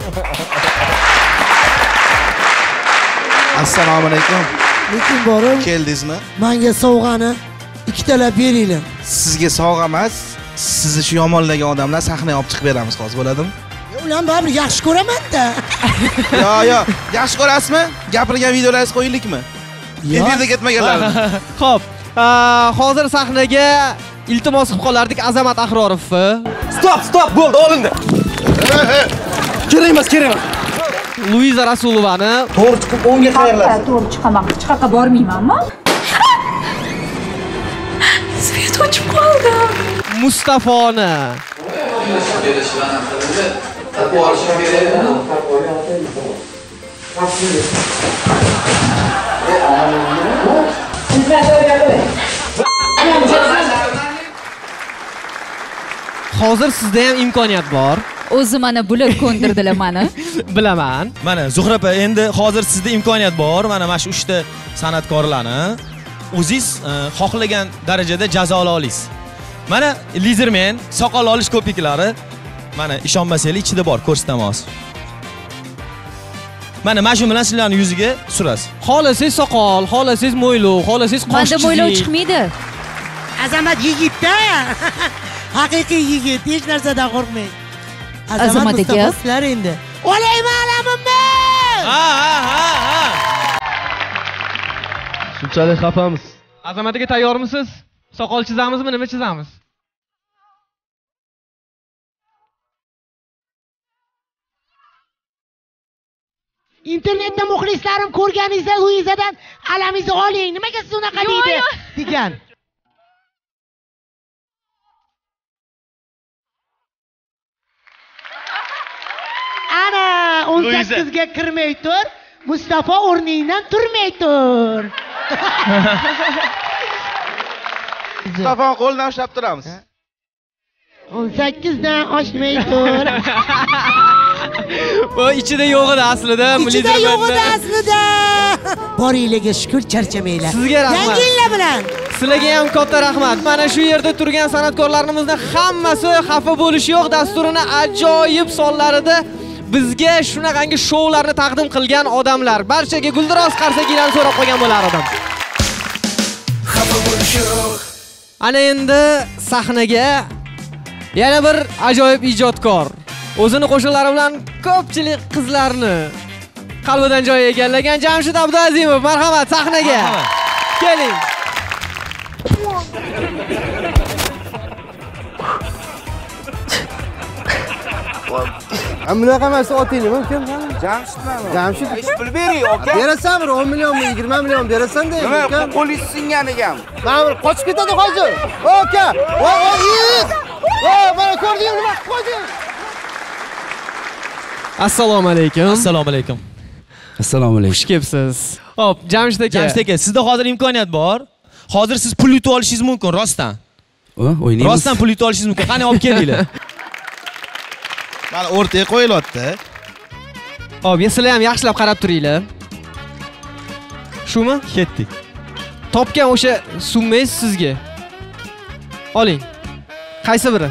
Assalomu alaykum lekin borib keldingizmi? manga sovg'ani ikkitalab beringlar. Sizga sovg'a emas sizni shu yomonlagan odamlar sahnaga olib chiqib beramiz hozir bo'ladimi ularni baribir yaxshi ko'ramanda (laughs) yo yo yaxshi ko'rasizmi? Gapirgan videolaringiz qo'yaylikmi efirda ketmaganlarni (laughs) Xo'p, aa, hozir sahnaga iltimos qilib qolardik Azamat Ahrorovni. stop stop bo'ldi olindi. (laughs) Kerak emas kerak emas. Luiza Rasulovani. to'g'ri chiqib o'ngga to'g'ri chiqaman hech qayerqa bormaymanmi svet o'chib qoldi Mustafoni. Hozir sizda ham imkoniyat bor. o'zi mana bular ko'ndirdilar mani (laughs) Bilaman. mana zuhra opa endi hozir sizda imkoniyat bor. Mana mana shu uchta san'atkorlarni o'zingiz e, xohlagan darajada jazo ola olasiz mana lizermen soqol olish ko'piklari mana ishonmasanglar ichida bor ko'rsataman hozir mana mana shu bilan sizlarni yuziga surasiz. Xohlasangiz soqol, xohlasangiz mo'ylov, xohlasangiz qosh manda mo'ylov chiqmaydi. Azamat yigitda. (laughs) Haqiqiy yigit hech narsadan qo'rqmang. Azamat aka. Sizlar endi. Olayman alamimni ha ha ha ha. Shunchalik xafamiz. Azamat aka tayyormisiz? Soqol chizamizmi, nima chizamiz? Internetda muxlislarim ko'rganingizda luizadan alamingizni oling. Nimaga siz unaqa deydi (laughs) degan. Ana o'n sakkizga kirmay tur mustafo o'rningdan turmay tur (laughs) mustafoni qo'lidan ushlab turamiz. O'n sakkizdan oshmay tur (laughs) Bu ichida yo'q edi aslida. ichida yo'q edi aslida boringlarga shukur charchamanglar Sizga rahmat. yangi yillar bilan Sizlarga ham katta rahmat. Mana shu yerda turgan san'atkorlarimizning hammasi xafa bo'lish yo'q dasturini ajoyib sonlarida bizga shunaqangi shoularni taqdim qilgan odamlar. Barchaga guldiroz qarsakiylarni so'rab qolgan bo'lar edim. xafa bo'lish yo'q Ana endi sahnaga yana bir ajoyib ijodkor. O'zini qo'shiqlari bilan ko'pchilik qizlarni qalbidan joy egallagan Jamshid Abduazimov marhamat sahnaga. Keling. bunaqa narsa otingni mumkin jamshidman jamshid ish pul bering aka berasanmi o'n millionmi yigirma million berasanda nima qo'lingiz singan ekan mana bir qochib ketadi hozir voy mana ko'rdingmi nima qilib qo'yding Assalomu alaykum. assalomu alaykum Assalomu alaykum. Xush kelibsiz. Hop, Jamshid aka. jamshid aka sizda hozir imkoniyat bor hozir siz pul yutib olishingiz mumkin rostdan o'ynaymiz rostdan pul yutib olishingiz mumkin qani olib kelinglar (laughs) mana o'rtaga qo'yilyapti Hop, sizlar ham yaxshilab qarab turinglar. Shumi? Ketdik. Topgan o'sha summangiz sizga. Oling. Qaysi biri?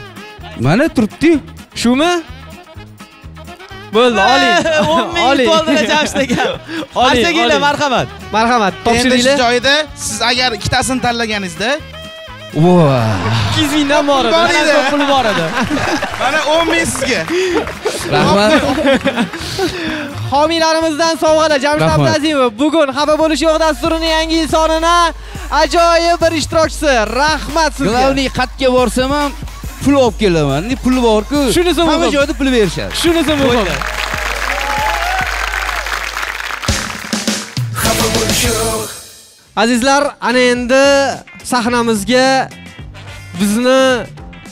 mana turibdi Shumi? Bo'ldi, oling. (laughs) 10 ming yutib oldilar jamshid aka qarsakiylar marhamat. Marhamat, endi shu topshiringlar. joyida siz agar ikkitasini tanlaganingizda ikki yuz mingdan bor edi. puli bor edi. (laughs) Mana 10 ming sizga. rahmat. (laughs) Homiylarimizdan sovg'alar jamshid Rahmat. abdulazimov bugun xafa bo'lish yo'q dasturining yangi yil sonini ajoyib bir ishtirokchisi. Rahmat sizga. Главный xatga borsam ham pul olib kelaman. Ne puli bor-ku. Shunisi muhim. Hamma joyda pul berishadi. shunisi muhim (laughs) azizlar ana endi sahnamizga bizni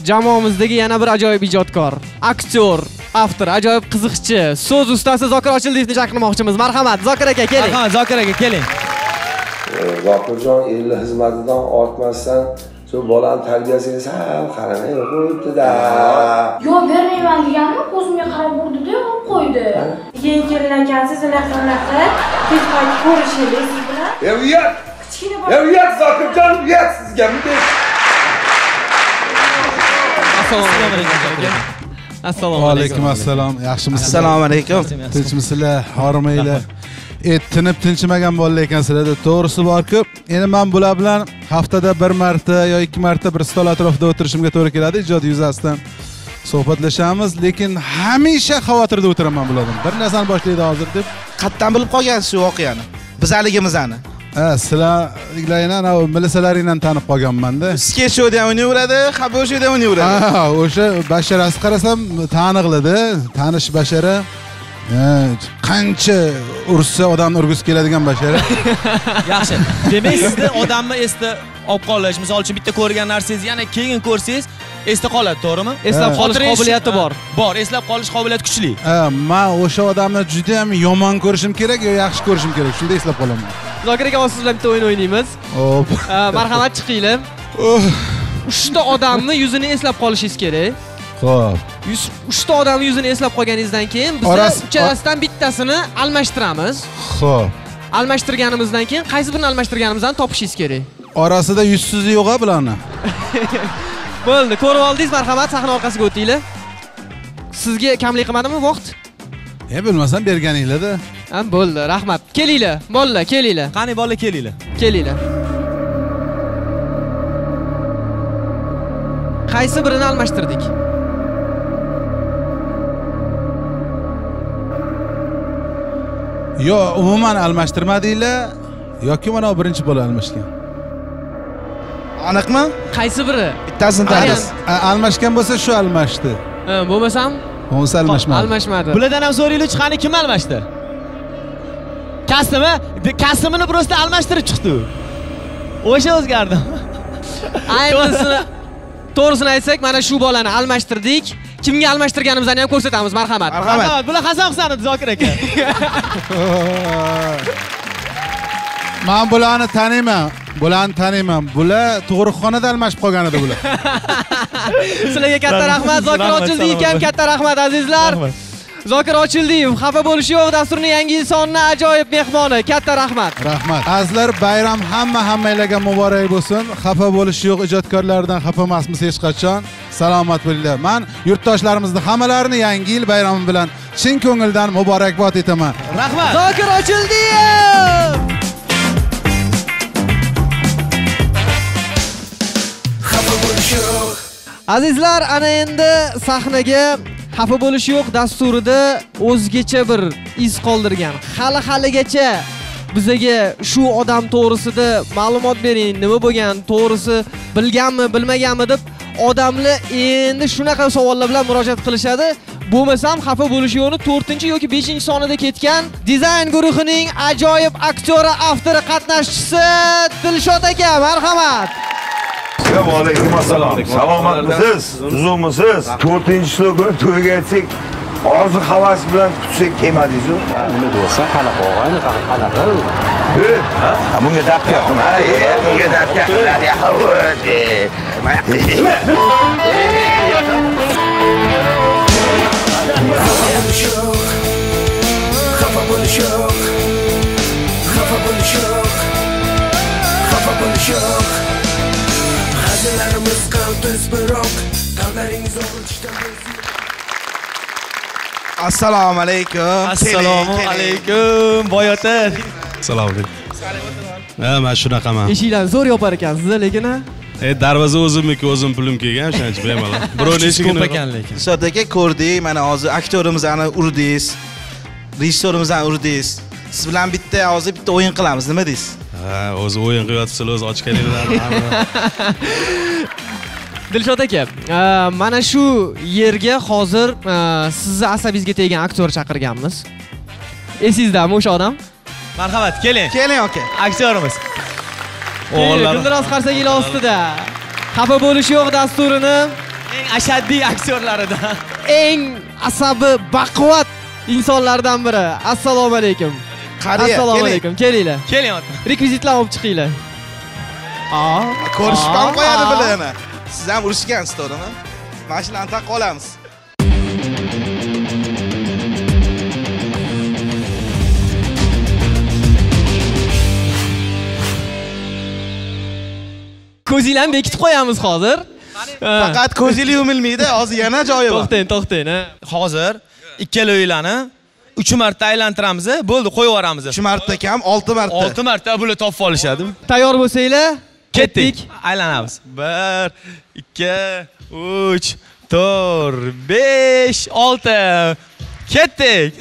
jamoamizdagi yana bir ajoyib ijodkor aktyor avtor ajoyib qiziqchi so'z ustasi zokir ochildiyevni chaqirmoqchimiz marhamat zokir aka keling marhamat zokir aka keling zokirjon elni xizmatidan ortmasdan shu bolani tarbiyasiga sal qaramay qo'yibdida. Yo bermayman deganmi? Ko'zimga qarab urdida olib qo'ydi. Akasiz unaqa unaqa. Tez payt ko'rishaylik siz bilan. E uyat kichkina e uyat zokirjon uyat sizga bunday assalomu alaykum. Assalomu alaykum. Assalom yaxshimisiz? Assalomu alaykum. tinchmisizlar? Hormanglar. e tinib tinchimagan bolalar ekansizlar to'g'risi borku endi man bular bilan haftada bir marta yo ikki marta bir stol atrofida o'tirishimga to'g'ri keladi ijod yuzasidan suhbatlashamiz. Lekin hamisha xavotirda o'tiraman bulardan bir narsani boshlaydi hozir deb. Qayerdan bilib qolgansiz shu voqeani? Bizaligimizni. ha sizlarlarni ana milisalaringdan tanib qolganmanda Skeч shouda ham o'ynayveradi, xabar shouda ham o'ynayveradi. ha o'sha basharasi qarasam taniqlida tanish bashara Ha, qancha ursa odamni urgisi keladigan bashara? (laughs) Yaxshi. Demak sizni odamni esda olib qolish misol uchun bitta ko'rgan narsangizni yana keyin ko'rsangiz esda qoladi to'g'rimi? Eslab qolish Xotira qobiliyati bor. bor eslab qolish qobiliyati kuchli. Ha, man o'sha odamni juda ham yomon ko'rishim kerak yo yaxshi ko'rishim kerak? Shunda eslab qolaman. Zokir aka hozir siz bilan bitta o'yin o'ynaymiz. Hop. Ha, marhamat chiqinglar. Uchta odamni yuzini eslab qolishingiz kerak. Ho'p uchta odamni yuzini eslab qolganingizdan keyin biz Orasi- uchalasidan bittasini almashtiramiz. Ho'p almashtirganimizdan keyin qaysi birini almashtirganimizni topishingiz kerak? Orasida yuzsizi yo'q-a bularni. (laughs) Bo'ldi ko'rib oldingiz marhamat sahna orqasiga o'tinglar. Sizga kamlik qilmadimi vaqt? E bilmasam berganinglarda ha bo'ldi rahmat. Kelinglar bolalar kelinglar. Qani bolalar kelinglar. Kelinglar. Qaysi birini almashtirdik yo umuman almashtirmadinglar yoki mana bu birinchi bo'lib almashgan. Aniqmi? qaysi biri? Bittasini taniysiz. A- almashgan bo'lsa shu almashdi. Ha, bo'lmasam? Bo'lmasa almashmadi. almashmadi. Bulardan ham so'raylikchi qani kim almashdi? Kasbimi De- kasbimini просто almashtirib chiqdi u. O'sha o'zgardi. Aynisini to'g'risini aytsak mana shu bolani almashtirdik kimga almashtirganimizni ham ko'rsatamiz marhamat. Marhamat. Bular hasan husan edi zokir aka. (laughs) Man bularni taniyman bularni taniyman bular tug'ruqxonada almashib qolgan edi bular. (laughs) Sizlarga katta rahmat zokir ochildiyevga ham katta rahmat azizlar zokir ochildiyev xafa bo'lish yo'q dasturining yangi yil sonini ajoyib mehmoni katta rahmat. Rahmat. Azizlar bayram hamma hammanglarga muborak bo'lsin. Xafa bo'lish yo'q ijodkorlardan xafa emasmiz hech qachon. Salomat bo'linglar. Man yurtdoshlarimizni hammalarini yangi yil bayrami bilan chin ko'ngildan muborakbod etaman. Rahmat. Zokir ochildiyev xafa bo'lish yo'q. Azizlar ana endi sahnaga xafa bo'lish yo'q dasturida o'zgacha bir iz qoldirgan. Hali haligacha bizaga shu odam to'g'risida ma'lumot bering nima bo'lgan to'g'risi bilganmi bilmaganmi deb odamlar endi shunaqa savollar bilan murojaat qilishadi. Bo'lmasam xafa bo'lish yo'qni to'rtinchi yoki beshinchi sonida ketgan dizayn guruhining ajoyib aktyori avtori qatnashchisi dilshod aka marhamat. Assalomu alaykum assalom. Salomatmisiz? Tuzukmisiz? 4-chi kuni to'yga aytsak, orzu havas bilan kutsak kelmadingiz-ku. Nima deyapsan? Qanaqa og'ayni, qanaqa? Ha, bunga dab yoqdim. Ha, e, bunga dab yoqiladi. xafa bo'lish yo'q xafa bo'lish yo'q xafa bo'lish yo'q biroq og'ritishdan Assalomu alaykum. assalomu alaykum boy ota Assalomu alaykum. Ha, men shunaqaman. eshiklarni zo'r yopar ekansiz lekin ha e darvoza o'zimniki o'zim pulim kelgan o'shaning (laughs) uchun bemalol birovni eshigini ko'p ekan lekin. Sot aka ko'rdik mana hozir aktyorimizni urdingiz rejissyorimizni urdingiz. Siz bilan bitta hozir bitta o'yin qilamiz nima deysiz? Ha o'zi o'yin qilyapsizlar o'zi ochganinglar (laughs) dilshod aka e, mana shu yerga hozir e, sizni asabingizga tegan aktyor chaqirganmiz. Esingizdami o'sha odam? Marhamat keling. Keling aka aktyorimiz. O'g'illar Guldiroz qarsakili ostida. Xafa bo'lish yo'q dasturini. Eng ashaddiy aktyorlaridan eng asabi baquvvat insonlardan biri. Assalomu alaykum. Qariya, assalomu alaykum. Kelinglar. Keling rekvizitlarni olib chiqinglar. Ko'rishib ham qo'yadi bular yana siz ham urishgansiz to'g'rimi mashinani taqqa olamiz. Ko'zinglarni bekitib qo'yamiz hozir. Faqat ko'zingiz yumilmaydi hozir yana joyi bor. To'xtang to'xtang ha. hozir ikkalovinglarni uch marta aylantiramiz bo'ldi qo'yib yuboramiz uch marta kam olti marta. Olti marta bular topib olishadi. Tayyor bo'lsanglar Kettik. Island House. ikki uch to'rt besh olti ketdik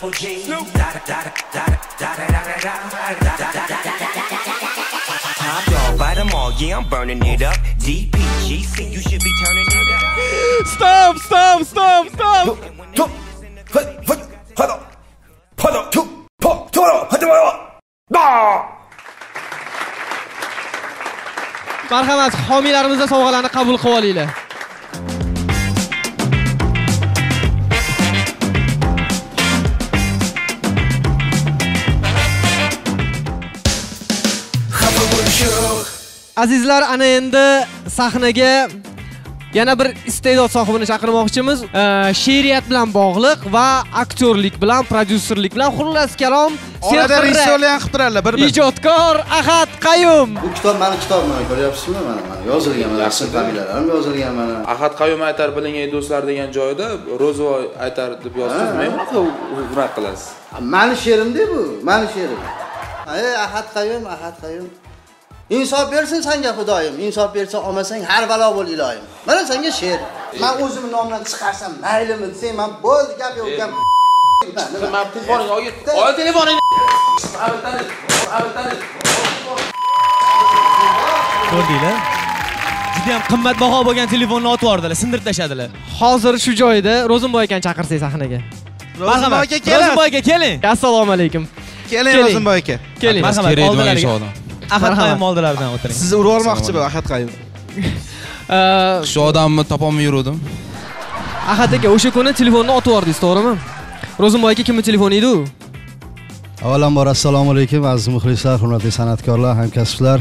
double G. yeah, I'm burning it up. DPGC, you should be turning it up. Stop, stop, stop, stop. marhamat homiylarimizdan sovg'alarni qabul qilib olinglar azizlar ana endi sahnaga yana bir iste'dod sohibini chaqirmoqchimiz. She'riyat bilan bog'liq va aktyorlik bilan prodyuserlik bilan xullas kalom orada ham qilib turadilar bir bir ijodkor ahad qayum. Bu kitob mani kitobim mana ko'ryapsizmi mana? Mana yozilgan mana ism familiyalarim yozilgan mana. Ahad qayyum aytar bilingay do'stlar degan joyida ro'zvoy aytar deb yozibsiz Ha. men unaqa hurmat qilasiz? Mani she'rimda bu mani she'rim. Ey ahad qayyum ahad qayyum insof bersin senga xudoyim. Insof bersa olmasang har balo bo'l iloyim. Mana senga she'r. Man o'zimni nomimdan chiqarsam maylimi desang man bo'ldi gap yo'q gap. Man telefoningni ko'rdinglar? Juda ham qimmatbaho bo'lgan telefonni otib yubordilar sindirib tashladilar hozir shu joyda ro'zimboy akani chaqirsak sahnaga. Marhamat. ro'zimboy aka keling. Assalomu alaykum. Keling ro'zimboy aka. Keling marhamat oldilariga ahad qayyum oldilaridan o'tiring. Sizni urib olmoqchi bu ahad qayyum (laughs) Ee, shu odamni topolmay yuruvdim. Ahad aka o'sha kuni telefonni otib yubordingiz to'g'rimi? Ro'zimboy aka kimni telefoni edi u? Avvalambor assalomu alaykum aziz muxlislar hurmatli san'atkorlar hamkasblar.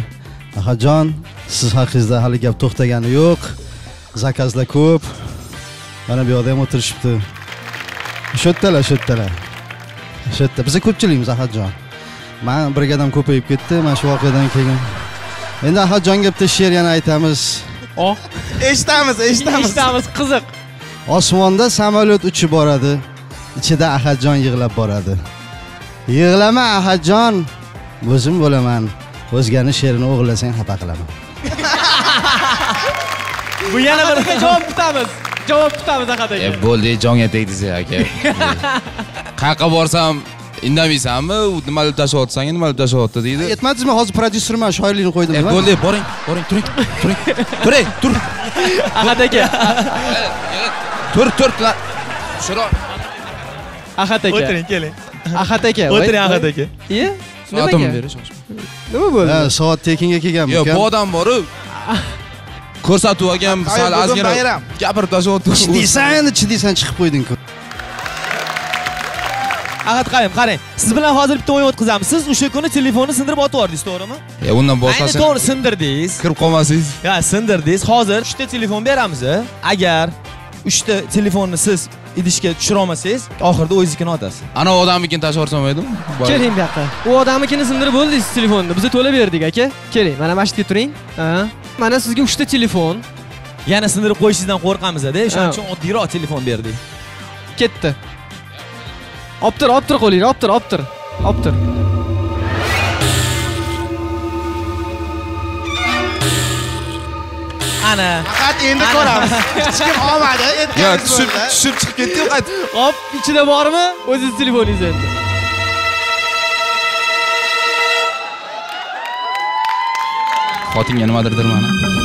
Ahadjon siz haqingizda hali gap to'xtagani yo'q. Zakazlar ko'p. Mana bu yoqda ham o'tirishibdi. Shu yerdalar shu yerdalar shu yerda biza ko'pchilikmiz ahadjon man brigadam ko'payib ketdi mana shu voqeadan keyin. Endi ahadjonga bitta she'r yana aytamiz. Oh. Eshitamiz eshitamiz. Eshitamiz qiziq. Osmonda samolyot uchib boradi ichida ahadjon yig'lab boradi. Yig'lama ahadjon o'zim bo'laman o'zgani she'rini o'g'irlasang xafa qilaman. (laughs) Bu yana bir javob kutamiz javob kutamiz ahad aka e bo'ldi jonga tegdingiz aka. (laughs) Qayerqa borsam indamaysanmi u nima deb tashlayapsan nima deb tashlayapti deydi aytmadingizmi hozir prodyuserman shoirlikni qo'ydim. E bo'ldi boring boring turing turing. Turing tur. Ahad aka. Tur tur shuro ahad aka. O'tiring keling. Ahad aka o'tiring ahad aka. Iye soatimni berish nima bo'ldi? Ha, soat tekinga kelganmi yo'q bu odam boru ko'rsatuv olgan sal ozgina bayram. gapirib tashlayapti. Chidiysan endi chidiysan chiqib qo'yding-ku ahad qayyum qarang. Siz bilan hozir bitta o'yin o'tkazamiz. Siz o'sha kuni telefonni sindirib otib yubordingiz to'g'rimi? E undan ayni boshqasi to'g'ri sindirdingiz. Kirib qolmasangiz. Ha sindirdingiz. Hozir uchta telefon beramiz agar uchta telefonni siz idishga tushira olmasangiz oxirida o'zingiznikini otasiz. Ana odamnikini tashlab yuborsam maydimi keling bu yoqqa u odamnikini sindirib bo'ldingiz telefonni biz to'lab berdik aka. Keling mana yerga turing. Ha. Mana sizga 3 ta telefon. yana sindirib qo'yishingizdan qo'rqamiz-da o'shaning uchun oddiyroq telefon berdik. Ketdi. Optir, optir qo'lingni, optir, optir. Optir. ana faqat endi ko'ramiz (laughs) hech kim olmadi yo tushib tushib chiqib ketdi-yu qaytib Hop, ichida bormi? O'zingiz telefoningiz endi. xotinga nimadirdir mana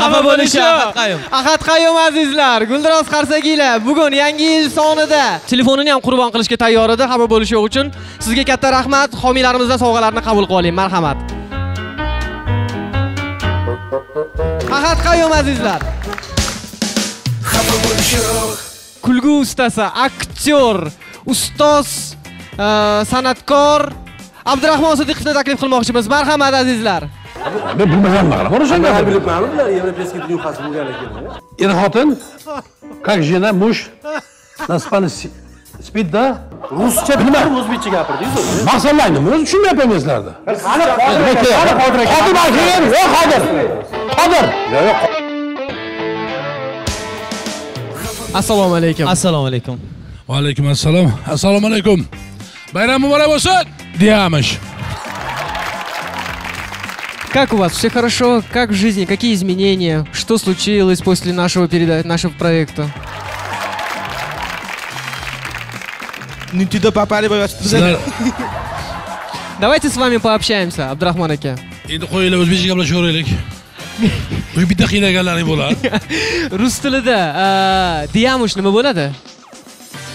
Xafa bo'lish bo'lishi. Ahad Qayum. Azizlar, Guldiroz Qarsagiylar bugun yangi yil sonida telefonini ham qurbon qilishga tayyor edi. Xafa bo'lish yo'q uchun sizga katta rahmat. Homiylarimizdan sovg'alarni qabul qilib oling. Marhamat. Ahad Qayyum azizlar. Xafa bo'lish yo'q Kulgu ustasi, aktyor, ustoz, e, san'atkor Abdurahmon Sodiqovni taklif qilmoqchimiz. Marhamat azizlar. Men bilmasam nima o'shanga Man bilibman ular Европейский днюхас bo'lgan ekan. er xotin как жена муж на спальне си- спит да Ruscha bilmadim, o'zbekcha gapirdingiz o'zi. maqsadlaydimi o'zi tushunmayapman sizlarni Qani Qodir aka, qani Qodir aka. qodir keyin yo qodir qodir yo yo'q Assalomu alaykum. assalomu alaykum va alaykum assalom assalomu alaykum bayram muborak bo'lsin deyamiz Как у вас? Все хорошо? Как в жизни? Какие изменения? Что случилось после нашего переда... нашего проекта? Nintendo papali bo'lyapti sizlar Давайте с вами пообщаемся, Абдрахман uy bitta qiynaganlaring bo'lar Rus tilida э, diyamush nima bo'ladi?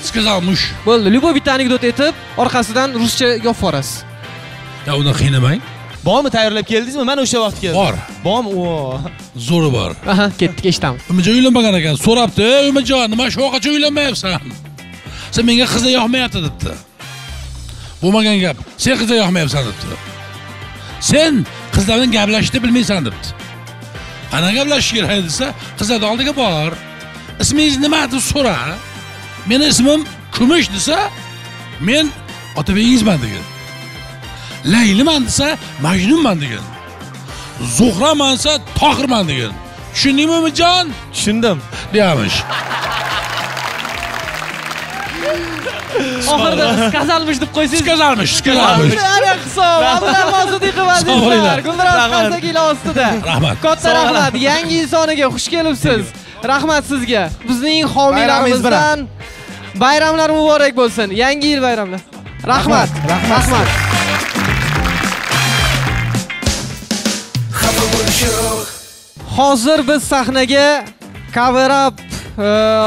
сказал mush Bo'ldi, любой bitta anekdot aytib, orqasidan ruscha yopib yuborasiz. yo uni qiynamang bormi tayyorlab keldingizmi? Mana o'sha vaqt keldim Bor. bormi zo'ri bor. Aha, ketdik, eshitamiz. umajon uylanmagan ekan. So'rabdi ey umajon nima shu vaqtgacha uylanmayapsan? Sen menga qizlar yoqmayapti debdi. Bo'lmagan gap sen qizlar yoqmayapsan debdi. Sen qizlar bilan gaplashishni bilmaysan debdi. Qanaqa gaplashish kerak? desa qizlarni oldiga bor. Ismingiz nima? deb so'ra meni ismim kumush desa men otabegingizman degan layliman desa majnunman degan zuhraman desa tohirman degan tushundingmi umijon tushundim deyamish Oxirida skazalmish deb qo'ysangiz. Skazalmish, skazalmish. Ana hisob, Abdurahmon Sodiqov Sog' azizlar. bo'linglar. Guldiroz ostida. Rahmat. Katta rahmat. Yangi yil soniga xush kelibsiz. Rahmat sizga. Bizning homiylarimizdan bayramlar muborak bo'lsin. Yangi yil bayramlar. Rahmat. Rahmat. Hozir biz sahnaga Cover Up e,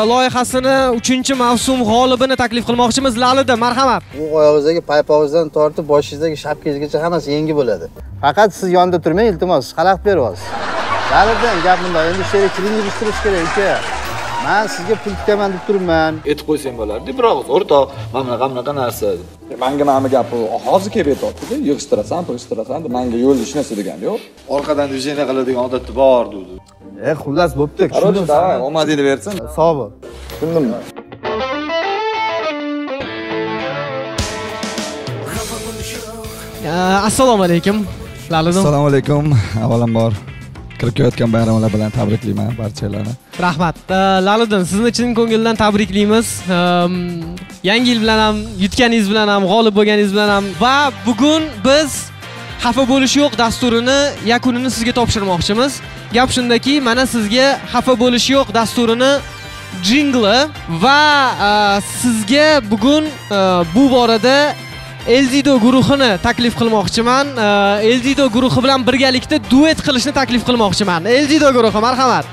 loyihasini 3-mavsum g'olibini taklif qilmoqchimiz. Lalida, marhamat. Bu oyog'ingizdagi paypog'ingizdan tortib boshingizdagi shapkangizgacha hammasi yangi bo'ladi. Faqat siz yonida turmang, iltimos, xalaqit berib olasiz. Dalidan gap bundoq. Endi sherikchilikni bistirish kerak uka. Men sizga pul kutaman deb turibman. aytib qo'ysang bo'lardi biroq o'rtoq mana bunaqa bunaqa narsa manga mana gap hozir kelib aytyaptida yig'ishtirasan yig'ishtirasan deb manga yo'lda hech narsa degani yo'q Orqadan движение qiladigan odati bor dedi. e xullas bo'pti Короче, давай omadingni bersin Sog' bo'l. tushundimmi E, Assalomu alaykum. Assalomu alaykum avvalambor kirib kelayotgan bayramlar bilan tabriklayman barchalarni Rahmat. laliddin sizni chin ko'ngildan tabriklaymiz. Yangi yil bilan ham, yutganingiz bilan ham, g'olib bo'lganingiz bilan ham va bugun biz xafa bo'lish yo'q dasturini yakunini sizga topshirmoqchimiz. Gap shundaki, mana sizga xafa bo'lish yo'q dasturini jingli va e, sizga bugun e, bu borada Elzido guruhini taklif qilmoqchiman. Elzido guruhi bilan birgalikda duet qilishni taklif qilmoqchiman. Elzido guruhi, marhamat.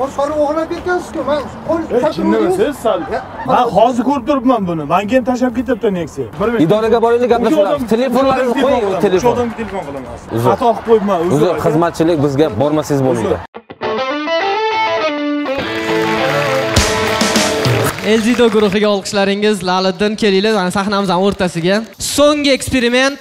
Qo'shqorni o'g'irlab ketgansiz-ku. Men qo'l Kimnimisiz sal? Man hozir ko'rib turibman buni. Menga ham tashlab ketibdi Nexia. Bir minut. Idoraga boraylik gaplashamiz. Telefonlaringizni qo'ying, O'sha telefon. odamga telefon qilaman. Uzr. Xato qilib qo'yibman. O'zi xizmatchilik bizga bormasangiz bo'lmaydi. Elzido guruhiga olqishlaringiz. Laliddin kelinglar mana sahnamizning o'rtasiga. So'nggi eksperiment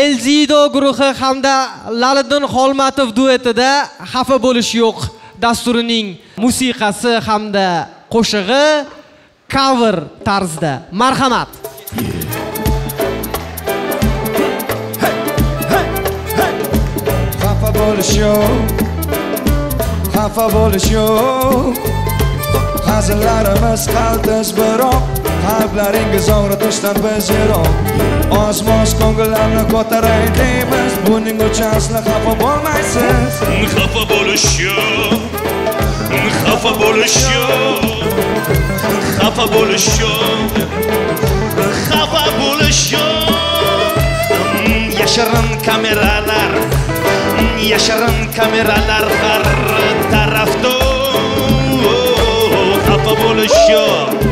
Elzido guruhi hamda Laliddin Xolmatov duetida xafa bo'lish yo'q dasturining musiqasi hamda qo'shig'i cover tarzda. Marhamat. xafa bo'lish yo'q xafa bo'lish yo'q hazillarimiz qaltis biroq qalblaringiz og'ritishdan biz yiroq oz moz ko'ngillarni ko'taray deymiz buning uchun asli xafa bo'lmaysiz xafa bo'lish e yo'q xafa bo'lish e yo'q xafa bo'lish e yo'q xafa bo'lish yo'q yashirin kameralar yashirin kameralar har tarafda xafa bo'lish yo'q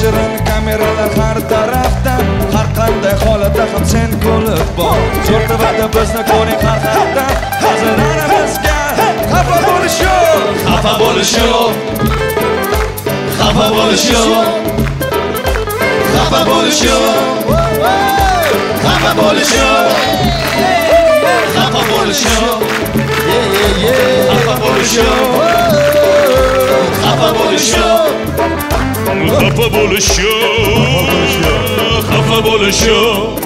yashirin kameralar har tarafda har qanday holatda ham sen kulib bor zo'r tavada bizni ko'ring har hafta hazilalarimizga xafa bo'lish yo'q xafa bo'lish yo'q xafa bo'lish yo'q xafa bo'lish yo'q xafa bo'lish yo'q xafa bo'lish yo'q xafa bo'lish yo'q xafa bo'lish yo'q xafa bo'lish yo'q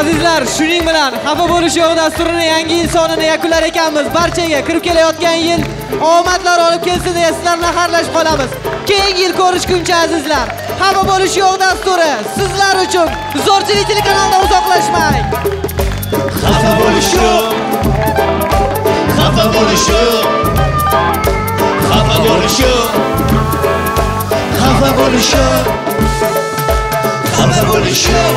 Azizlar, shuning bilan xafa bo'lish yo'q dasturini yangi yil sonini yakunlar ekanmiz. Barchaga kirib kelayotgan yil omadlar olib kelsin deya sizlarni xayrlashib qolamiz. Keyingi yil ko'rishguncha azizlar, xafa bo'lish yo'q dasturi sizlar uchun Zo'rchilik telekanalida uzoqlashmang. xafa bo'lishim xafa bo'lishim xafa bo'lishim xafa bo'lishim xafa bo'lishim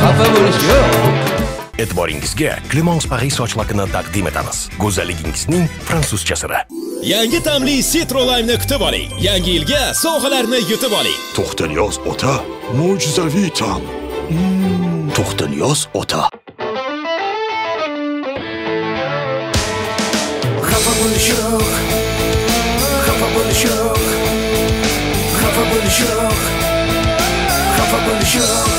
xafa bo'lishim e'tiboringizga Clemens Paris soch lakini taqdim etamiz. Go'zalligingizning fransuzcha siri. Yangi ta'mli Citrolayni kutib oling. Yangi yilga sovg'alarni yutib oling. To'xtalyoz ota, mo'jizaviy ta'm. Mm. Шухтынёс ota Xafa bo'lishyo'q, xafa bo'lishyo'q, xafa bo'lishyo'q, xafa bo'lishyo'q.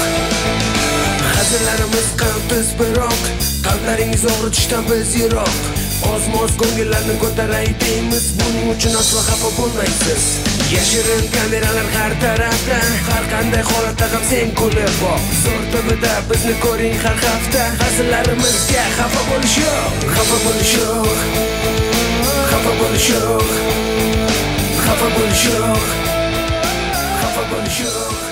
Hazillarimiz qalbimiz biroq, qalblaringiz og'ritishdan biz yiroq. Ozmoz ko'ngillarni ko'taraydik, buning uchun aslo xafa bo'lmaysiz. Yashirin kameralar har tarafda har qanday holatda ham sen kulib boq zo'r tvda bizni ko'ring har hafta hazillarimizga xafa bo'lish yo'q xafa bo'lish yo'q xafa bo'lish yo'q xafa bo'lish yo'q xafa bo'lish yo'q